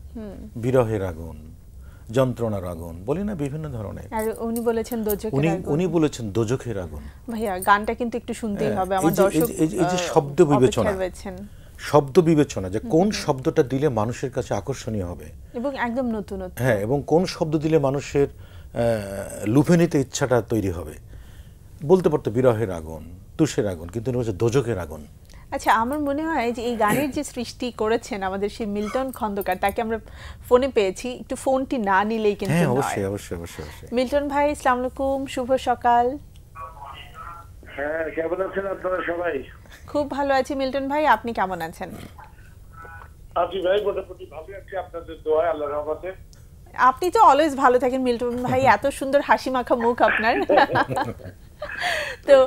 বিরহের আগুন যন্ত্রণার আগুন বলি না বিভিন্ন ধরনের। আর উনি বলেছেন দোজকের উনি আগুন। উনি বলেছেন দোজখের আগুন। ভাইয়া গানটা কিন্তু একটু শুনতেই হ্যাঁ, হবে আমার দর্শক এই যে- শব্দ বিবেচনা। শব্দ বিবেচনা যে কোন শব্দটা দিলে মানুষের কাছে আকর্ষণীয় হবে? এবং একদম নতুন হ্যাঁ এবং কোন শব্দ দিলে মানুষের লুফে নিতে ইচ্ছাটা তৈরি হবে। বলতে পারতো বিরহের আগুন তুষের আগুন কিন্তু বলছে দোজকের আগুন। আচ্ছা আমার মনে হয় যে এই গানের যে সৃষ্টি করেছেন আমাদের সেই মিল্টন খন্দকার তাকে আমরা ফোনে পেয়েছি একটু ফোনটি না নিলেই কিন্তু হ্যাঁ অবশ্যই অবশ্যই অবশ্যই অবশ্যই। মিল্টন ভাই আসসালামু আলাইকুম শুভ সকাল। হ্যাঁ কেমন আছেন আপনারা সবাই? খুব ভালো আছি মিল্টন ভাই আপনি কেমন আছেন? আপনি ভাই মোটামুটি ভালো আছি আপনাদের দোয়ায় রহমতে। আপনি তো অলওয়েজ ভালো থাকেন মিল্টন ভাই। এত সুন্দর হাসি মাখা মুখ আপনার। তো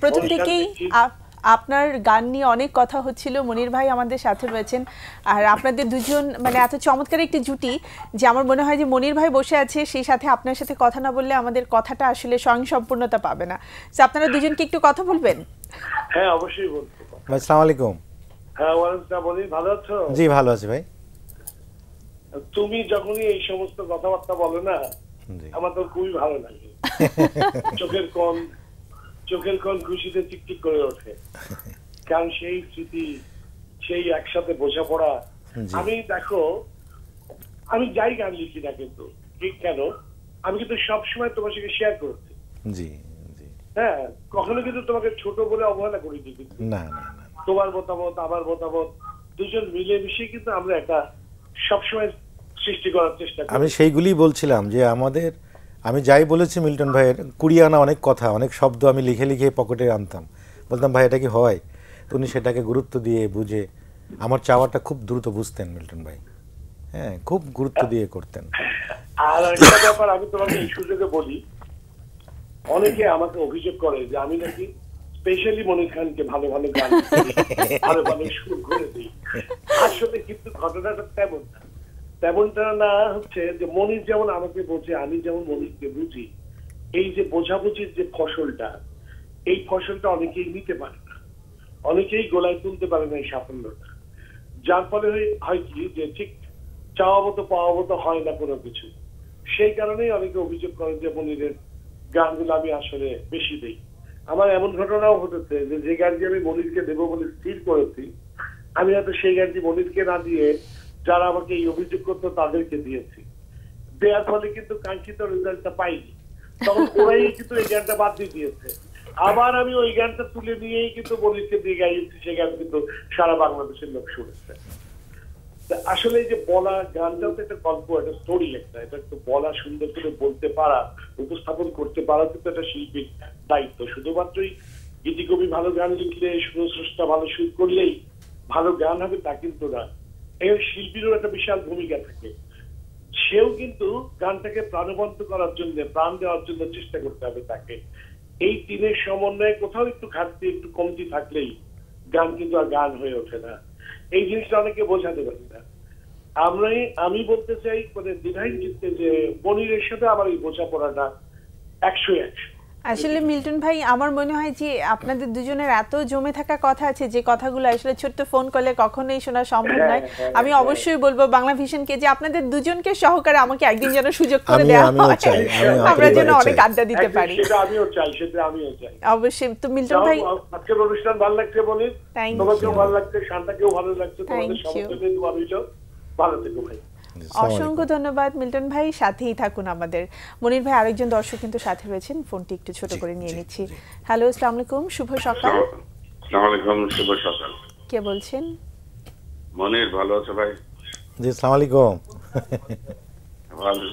প্রথম থেকেই আপ- আপনার গান নিয়ে অনেক কথা হচ্ছিল। মনির ভাই আমাদের সাথে রয়েছেন। আর আপনাদের দুজন মানে এত চমৎকার একটি জুটি যে আমার মনে হয় যে মনির ভাই বসে আছে সেই সাথে আপনার সাথে কথা না বললে আমাদের কথাটা আসলে স্বয়ংসম্পূর্ণতা পাবে না। তো আপনারা দুজনকে একটু কথা বলবেন? হ্যাঁ অবশ্যই বলব। ভাই সালাম আলাইকুম। হ্যাঁ ভালো আছো? জি ভালো আছি ভাই। তুমি যখনই এই সমস্ত কথাবার্তা বলো না আমার তো খুবই ভালো লাগে। চোখের কোন চোখের কোন খুশিতে টিকটিক করে ওঠে। কারণ সেই স্মৃতি সেই একসাথে বোঝাপড়া। আমি দেখো আমি যাই গান লিখি না কিন্তু ঠিক কেন? আমি কিন্তু সবসময় তোমার সঙ্গে শেয়ার করেছি। জি হ্যাঁ কখনো কিন্তু তোমাকে ছোট বলে অবহেলা করিনি কিন্তু। না তোমার মতামত আমার মতামত দুজন মিলে মিশিয়ে কিন্তু আমরা একটা সবসময় সৃষ্টি করার চেষ্টা আমি সেইগুলিই বলছিলাম যে আমাদের আমি যাই বলেছি মিল্টন ভাইয়ের কুড়ি আনা অনেক কথা অনেক শব্দ আমি লিখে লিখে পকেটে আনতাম। বলতাম ভাই এটা কি হয়? উনি সেটাকে গুরুত্ব দিয়ে বুঝে আমার চাওয়াটা খুব দ্রুত বুঝতেন মিল্টন ভাই। হ্যাঁ খুব গুরুত্ব দিয়ে করতেন। আর একটা ব্যাপার আমি তোমাকে এই সুযোগে বলি অনেকে আমাকে অভিযোগ করে যে আমি নাকি স্পেশালি মনির খানকে ভালো ভালো গান ভালো ভালো সুর করে দিই। আসলে কিন্তু ঘটনাটা তেমন না। তেমনটা না হচ্ছে যে মনির যেমন আমাকে বোঝে আমি যেমন মনিরকে বুঝি, এই যে বোঝাবুঝির যে ফসলটা, এই ফসলটা অনেকেই নিতে পারে না। অনেকেই গোলায় তুলতে পারে না এই সাফল্যটা। যার ফলে হয়- কি যে ঠিক চাওয়া মতো, পাওয়া মতো হয় না কোনো কিছু। সেই কারণেই অনেকে অভিযোগ করেন যে মনিরের গানগুলো আমি আসলে বেশি দেই। আমার এমন ঘটনাও ঘটেছে যে যে গানটি আমি মনিরকে দেবো বলে স্থির করেছি, আমি হয়তো সেই গানটি মনিরকে না দিয়ে যারা আমাকে এই অভিযোগ করতো তাদেরকে দিয়েছি। দেওয়ার ফলে কিন্তু কাঙ্ক্ষিত রেজাল্টটা পাইনি। তখন ওরাই কিন্তু এই গানটা বাদ দিয়ে দিয়েছে। আবার আমি ওই গানটা তুলে নিয়েই কিন্তু মনিরকে দিয়ে গাইছি সেই গান কিন্তু সারা বাংলাদেশের লোক শুনেছে। আসলে যে বলা গানটাও তো একটা গল্প, একটা স্টোরি একটা। এটা একটু বলা, সুন্দর করে বলতে পারা, উপস্থাপন করতে পারা কিন্তু একটা শিল্পীর দায়িত্ব। শুধুমাত্রই গীতিকবি ভালো গান লিখলে সুরস্রষ্টা ভালো সুর করলেই ভালো গান হবে তা কিন্তু না। এই শিল্পীরও একটা বিশাল ভূমিকা থাকে। সেও কিন্তু গানটাকে প্রাণবন্ত করার জন্য, প্রাণ দেওয়ার জন্য চেষ্টা করতে হবে তাকে। এই তিনের সমন্বয়ে কোথাও একটু ঘাটতি, একটু কমতি থাকলেই গান কিন্তু আর গান হয়ে ওঠে না। এই জিনিসটা অনেকে বোঝাতে পারি না। আমি আমি বলতে চাই মানে দ্বিধাহীন চিত্তে যে মনিরের সাথে আমার এই বোঝাপড়াটা একশো একশো। আসলে মিল্টন ভাই আমার মনে হয় যে আপনাদের দুজনের এত জমে থাকা কথা আছে যে কথাগুলো আসলে ছোট্ট ফোন করলে কখনোই শোনা সম্ভব হ্যাঁ, নয়। হ্যাঁ, আমি অবশ্যই বলব বাংলা ভিশনকে যে আপনাদের দুজনকে সহকারে আমাকে একদিন যেন সুযোগ করে দেওয়া হয়। আমরা যেন অনেক আড্ডা দিতে পারি। সেটা আমিও চাই সেটা আমিও চাই। অবশ্যই। তো মিল্টন ভাই আজকের অনুষ্ঠান ভালো লাগছে বলি। তোমাকেও ভালো লাগছে শান্তাকেও ভালো লাগছে তোমাদের. সমস্ত দোয়া রইল ভালো থেকো ভাই। অসংখ্য ধন্যবাদ। মিল্টন ভাই সাথেই থাকুন আমাদের। মনির ভাই আরেকজন দর্শক কিন্তু সাথে রয়েছেন। ফোনটি একটু ছোট করে নিয়ে নিচ্ছি। হ্যালো আসসালামু আলাইকুম শুভ সকাল। আলাইকুম শুভ সকাল। কে বলছেন? মনির ভালো আছে ভাই? জি আসসালামু আলাইকুম। ভালো।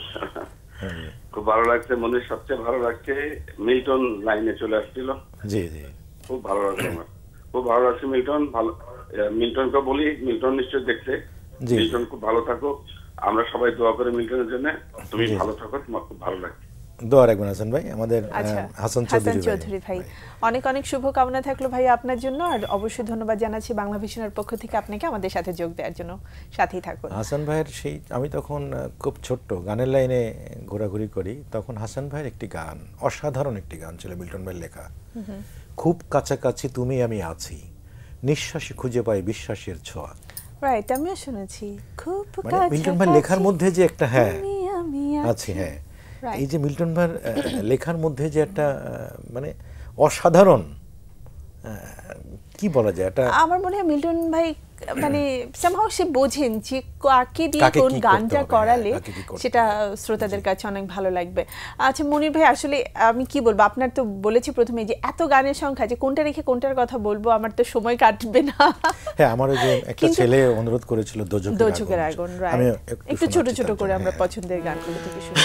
খুব ভালো লাগছে মনির সবচেয়ে ভালো লাগছে মিল্টন লাইনে চলে আসছিল। জি জি। খুব ভালো লাগছে আমার। খুব ভালো লাগছে মিল্টন ভালো মিল্টনকে বলি মিল্টন নিশ্চয় দেখছে। জি। মিল্টন খুব ভালো থাকো আমরা সবাই দোয়া করে মিল্টনের জন্য। তুমি ভালো থাকো তোমার খুব ভালো লাগছে দোয়া রাখবেন হাসান ভাই আমাদের আচ্ছা হাসান চৌধুরী ভাই। অনেক অনেক শুভকামনা থাকল ভাই আপনার জন্য আর অবশ্যই ধন্যবাদ জানাচ্ছি বাংলা ভিশনের পক্ষ থেকে আপনাকে আমাদের সাথে যোগ দেওয়ার জন্য। সাথেই থাকুন। হাসান ভাইয়ের সেই আমি তখন খুব ছোট্ট গানের লাইনে ঘোরাঘুরি করি তখন হাসান ভাইয়ের একটি গান অসাধারণ একটি গান ছিল মিল্টন ভাইয়ের লেখা। খুব কাছাকাছি তুমি আমি আছি নিঃশ্বাসে খুঁজে পাই বিশ্বাসের ছোঁয়া। রাইট আমিও শুনেছি। খুব মানে মিল্টন ভাই লেখার মধ্যে যে একটা হ্যাঁ আছে। হ্যাঁ। এই যে মিল্টন ভাই লেখার মধ্যে যে একটা মানে অসাধারণ কি বলা যায় এটা আমার মনে হয় মিল্টন ভাই মানে সামহাও সে বোঝেন যে কাকে দিয়ে কোন গানটা করালে হ্যাঁ, সেটা শ্রোতাদের কাছে অনেক ভালো লাগবে। আচ্ছা মনির ভাই আসলে আমি কি বলব? আপনার তো বলেছি প্রথমে যে এত গানের সংখ্যা যে কোনটা রেখে কোনটার কথা বলব আমার তো সময় কাটবে না। হ্যাঁ আমার যে একটা ছেলে অনুরোধ করেছিল দোজকের আগুন। আমি একটু ছোট ছোট করে আমরা। পছন্দের গানগুলো থেকে শুনি।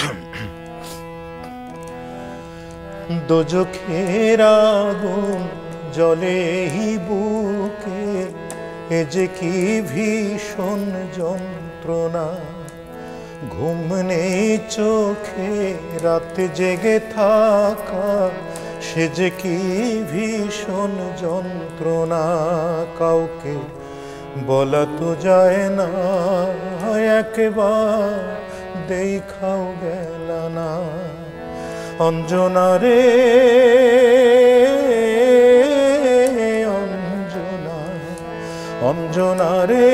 দোজখের আগুন জলে বুকে। এ যে কি ভীষণ যন্ত্রণা। ঘুম নেই চোখে, রাত জেগে থাকা, সে যে কি ভীষণ যন্ত্রণা। কাউকে বলা তো যায় না, একবার দেখাও গেল না। অঞ্জনা রে অঞ্জনা রে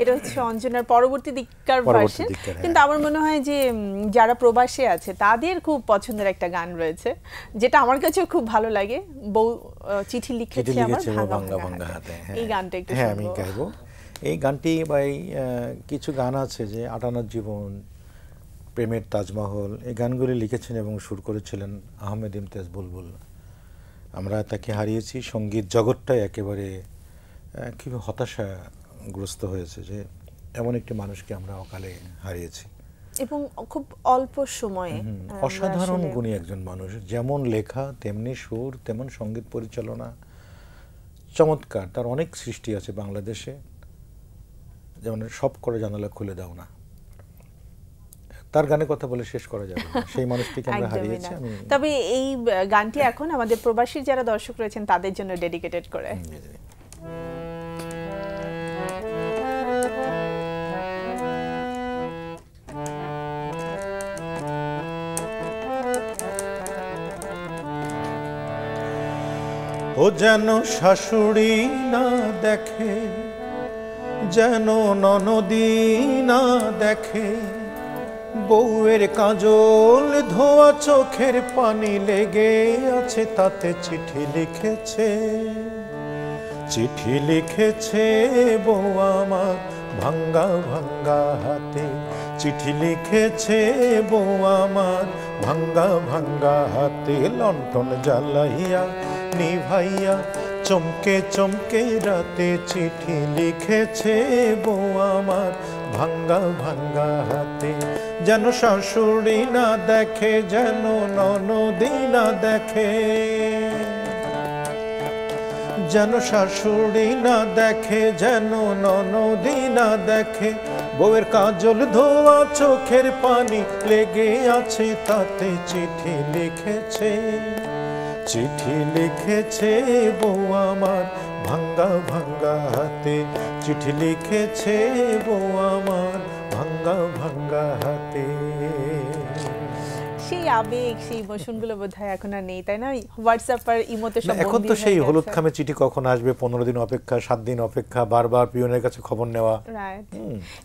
এটা হচ্ছে অঞ্জনার পরবর্তী দিককার ভার্সন হ্যাঁ। কিন্তু আমার মনে হয় যে যারা প্রবাসে আছে তাদের খুব পছন্দের একটা গান রয়েছে যেটা আমার কাছেও খুব ভালো লাগে বউ চিঠি লিখেছে আমার ভাঙা ভাঙা হাতে হাতে হ্যাঁ। এই গানটা একটু হ্যাঁ আমি। গাইবো এই গানটি বা এই কিছু গান আছে যে আটানার জীবন প্রেমের তাজমহল এই গানগুলি লিখেছেন এবং সুর করেছিলেন আহমেদ ইমতিয়াজ বুলবুল। আমরা তাকে হারিয়েছি সংগীত জগৎটাই একেবারে কি হতাশাগ্রস্ত হয়েছে যে এমন একটি মানুষকে আমরা অকালে হারিয়েছি। এবং খুব অল্প সময়ে অসাধারণ গুণী একজন মানুষ যেমন লেখা তেমনি সুর তেমন সংগীত পরিচালনা। চমৎকার তার অনেক সৃষ্টি আছে বাংলাদেশে। যেমন সব করে জানালা খুলে দাও না। তার গানে কথা বলে শেষ করা যাবে সেই মানুষটিকে আমরা হারিয়েছি আমি তবে এই গানটি এখন আমাদের প্রবাসী যারা দর্শক রয়েছেন তাদের জন্য ডেডিকেটেড করে। ও যেন শাশুড়ি না দেখে যেন ননদি না দেখে বউয়ের কাজল ধোয়া চোখের পানি লেগে আছে, তাতে চিঠি লিখেছে। চিঠি লিখেছে, বউ আমার ভাঙ্গা ভাঙ্গা হাতে। চিঠি লিখেছে, বউ আমার ভাঙ্গা ভাঙ্গা হাতে। লণ্ঠন জ্বালাইয়া, নিভাইয়া, চমকে চমকে রাতে চিঠি লিখেছে, বউ আমার ভাঙ্গা ভাঙ্গা হাতে। যেন শাশুড়ি না দেখে, যেন ননদি না দেখে। যেন শাশুড়ি না দেখে, যেন ননদি না দেখে। বউয়ের কাজল ধোয়া চোখের পানি লেগে আছে, তাতে চিঠি লিখেছে। চিঠি লিখেছে বউ আমার ভাঙ্গা ভাঙ্গা হাতে। চিঠি লিখেছে বউ আমার ভাঙ্গা ভাঙ্গা হাতে। সেই আবেগ সেই ইমোশনগুলো বোধহয় এখন আর নেই তাই না? হোয়াটসঅ্যাপ আর ইমোতে সব এখন তো সেই হলুদ খামে চিঠি কখন আসবে? পনেরো দিন অপেক্ষা সাত দিন অপেক্ষা বারবার পিয়নের কাছে খবর নেওয়া।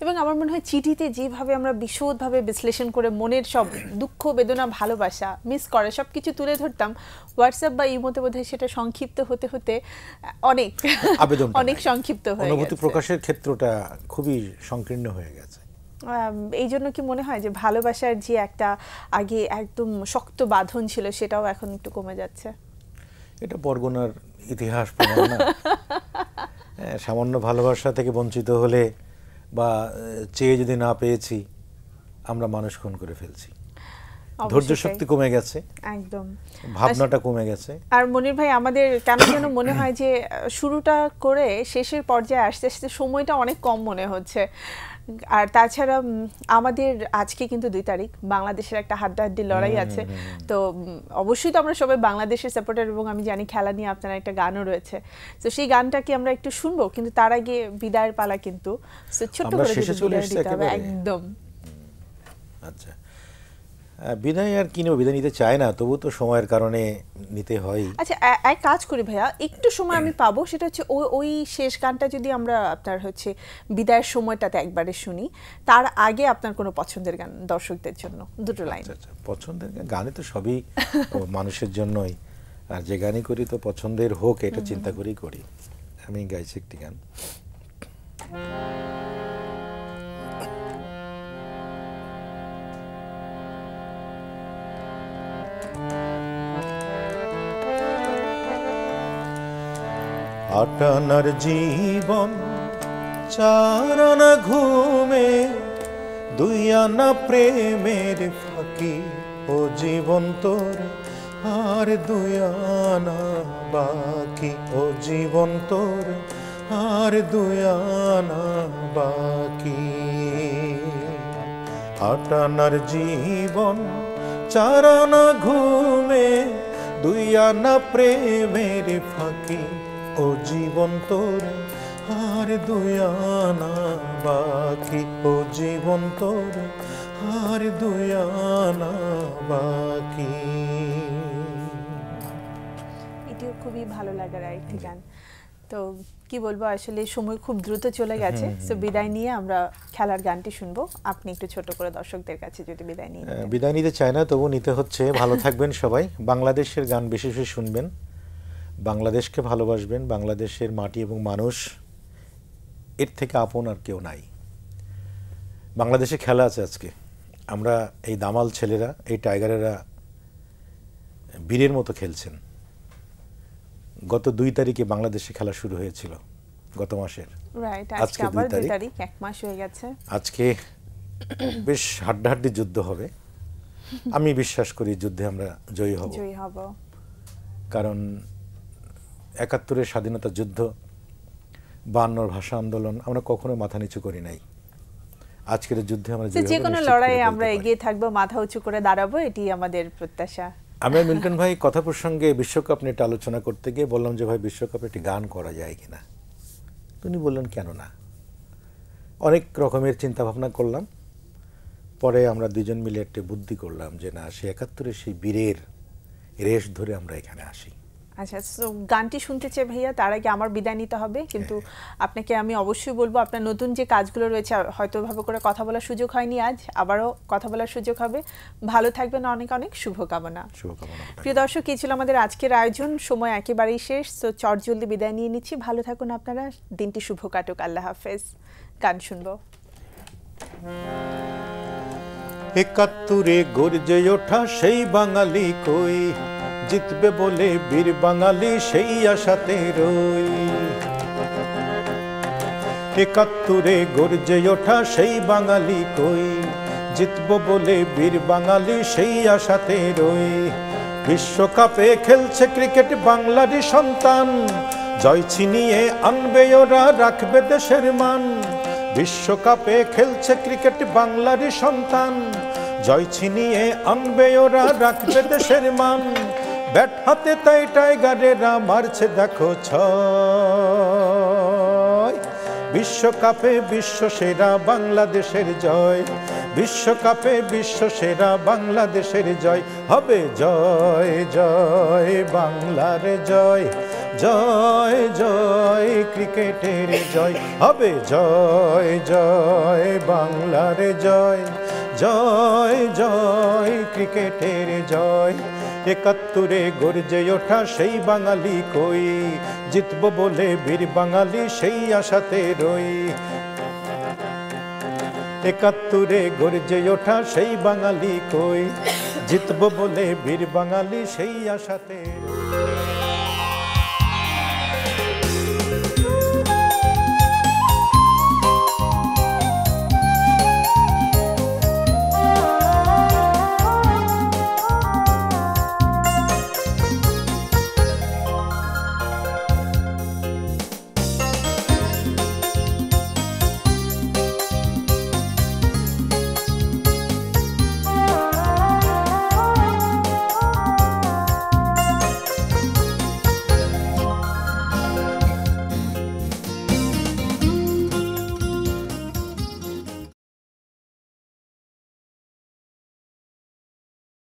এবং আমার মনে হয় চিঠিতে যেভাবে আমরা বিশদভাবে বিশ্লেষণ করে মনের সব দুঃখ বেদনা ভালোবাসা মিস করে সব কিছু তুলে ধরতাম হোয়াটসঅ্যাপ বা ইমোতে বোধহয় সেটা সংক্ষিপ্ত হতে হতে অনেক আবেদন অনেক সংক্ষিপ্ত হয়ে অনুভূতি প্রকাশের ক্ষেত্রটা খুবই সংকীর্ণ হয়ে গেছে। এই জন্য কি মনে হয় যে ভালোবাসার যে একটা আগে একদম শক্ত বাঁধন ছিল সেটাও এখন একটু কমে যাচ্ছে? এটা বরগুনার ইতিহাস না। হ্যাঁ, সামান্য ভালোবাসা থেকে বঞ্চিত হলে বা চেয়ে যদি না পেয়েছি আমরা মানুষ খুন করে ফেলছি। ধৈর্য শক্তি কমে গেছে একদম। ভাবনাটা কমে গেছে। আর মনির ভাই আমাদের কেন যেন মনে হয় যে শুরুটা করে শেষের পর্যায়ে আসতে আসতে সময়টা অনেক কম মনে হচ্ছে। আর তাছাড়া আমাদের আজকে কিন্তু দুই তারিখ বাংলাদেশের একটা হাড্ডা হাড্ডি লড়াই আছে। তো অবশ্যই তো আমরা সবাই বাংলাদেশের সাপোর্টার এবং আমি জানি খেলা নিয়ে আপনার একটা গানও রয়েছে। তো সেই গানটা কি আমরা একটু শুনব কিন্তু তার আগে বিদায়ের পালা কিন্তু। ছোট্ট করে একদম। আচ্ছা। বিদায় আর কি নেব বিদায় নিতে চায় না তবু তো সময়ের কারণে নিতে হয়। আচ্ছা এক কাজ করি ভাইয়া একটু সময় আমি পাবো সেটা হচ্ছে ওই ওই শেষ গানটা যদি আমরা আপনার হচ্ছে বিদায়ের সময়টাতে একবারে শুনি তার আগে আপনার কোনো পছন্দের গান দর্শকদের জন্য দুটো লাইন। আচ্ছা আচ্ছা পছন্দের গান- গানে তো সবই মানুষের জন্যই। আর যে গানই করি তো পছন্দের হোক এটা চিন্তা করেই করি। আমি গাইছি একটি গান। আটানার জীবন, চারানা ঘুমে দুই আনা প্রেমের ফাঁকি। ও জীবন তোর, আর দুই আনা বাকি। ও জীবন তোর, আর দুই আনা বাকি। আটানার জীবন চারানা ঘুমে, দুই আনা প্রেমের ফাঁকি, ও জীবন তোর, আর দুই আনা বাকি। ও জীবন তোর, আর দুই বাকি। এটিও খুবই ভালো লাগার আরেকটি গান। তো কি বলব আসলে সময় খুব দ্রুত চলে গেছে। তো বিদায় নিয়ে আমরা খেলার গানটি শুনব। আপনি একটু ছোট করে দর্শকদের কাছে যদি বিদায় নিয়ে বিদায় নিতে চায় না তবু নিতে হচ্ছে। ভালো থাকবেন সবাই। বাংলাদেশের গান বেশি বেশি শুনবেন। বাংলাদেশকে ভালোবাসবেন। বাংলাদেশের মাটি এবং মানুষ এর থেকে আপন আর কেউ নাই। বাংলাদেশে খেলা আছে আজকে। আমরা এই দামাল ছেলেরা এই টাইগারেরা বীরের মতো খেলছেন। গত দুই তারিখে বাংলাদেশে খেলা শুরু হয়েছিল গত মাসের। আজকে দুই তারিখ। এক মাস হয়ে গেছে। আজকে বেশ হাড্ডাহাড্ডি যুদ্ধ হবে। আমি বিশ্বাস করি যুদ্ধে আমরা জয়ী হব। জয়ী হব। কারণ একাত্তরের স্বাধীনতা যুদ্ধ বায়ান্নর ভাষা আন্দোলন আমরা কখনো মাথা নিচু করি নাই। আজকের যুদ্ধে আমরা যে কোনো লড়াইয়ে আমরা এগিয়ে থাকব মাথা উঁচু করে দাঁড়াবো এটি আমাদের প্রত্যাশা। আমি মিল্টন ভাই, কথা প্রসঙ্গে বিশ্বকাপ নিয়ে একটা আলোচনা করতে গিয়ে বললাম যে, ভাই, বিশ্বকাপে একটি গান করা যায় কি না তিনি বললেন, কেন না? অনেক রকমের চিন্তাভাবনা করলাম। পরে আমরা দুজন মিলে একটি বুদ্ধি করলাম যে, না, সে একাত্তরে সেই বীরের রেশ ধরে আমরা এখানে আসি। আচ্ছা সো গানটি শুনতে চাই ভাইয়া তার আগে আমার বিদায় নিতে হবে। কিন্তু আপনাকে আমি অবশ্যই বলব আপনার নতুন যে কাজগুলো রয়েছে হয়তো ভাবে করে কথা বলার সুযোগ হয়নি আজ আবারও কথা বলার সুযোগ হবে। ভালো থাকবেন অনেক অনেক শুভকামনা। শুভকামনা প্রিয় দর্শক এই ছিল আমাদের আজকের আয়োজন। সময় একেবারেই শেষ তো চটজলদি বিদায় নিয়ে নিচ্ছি। ভালো থাকুন আপনারা দিনটি শুভ কাটুক আল্লাহ হাফেজ। গান শুনব। একাত্তরে গর্জে ওঠা সেই বাঙালি কই? জিতবে বলে বীর বাঙালি সেই আশাতে রই। একাত্তরে গর্জে ওঠা সেই বাঙালি কই? জিতব বলে বীর বাঙালি সেই আশাতে রই। বিশ্বকাপে খেলছে ক্রিকেট বাংলারই সন্তান। জয় ছিনিয়ে আনবে ওরা, রাখবে দেশের মান। বিশ্বকাপে খেলছে ক্রিকেট বাংলারই সন্তান। জয় ছিনিয়ে আনবে ওরা, রাখবে দেশের মান। ব্যাট হাতে তাই টাইগারেরা মারছে, দেখো ছয়। বিশ্বকাপে বিশ্ব সেরা বাংলাদেশের জয়। বিশ্বকাপে বিশ্ব সেরা বাংলাদেশের জয়। হবে জয় জয়, বাংলার জয়। জয় জয়, ক্রিকেটের জয়। হবে জয় জয়, বাংলার জয়। জয় জয়, ক্রিকেটের জয়। একাত্তরে গর্জে ওঠা সেই বাঙালি কই? জিতব বলে বীর বাঙালি সেই আশাতে রই। একাত্তরে গর্জে ওঠা সেই বাঙালি কই? জিতব বলে বীর বাঙালি সেই আশাতে।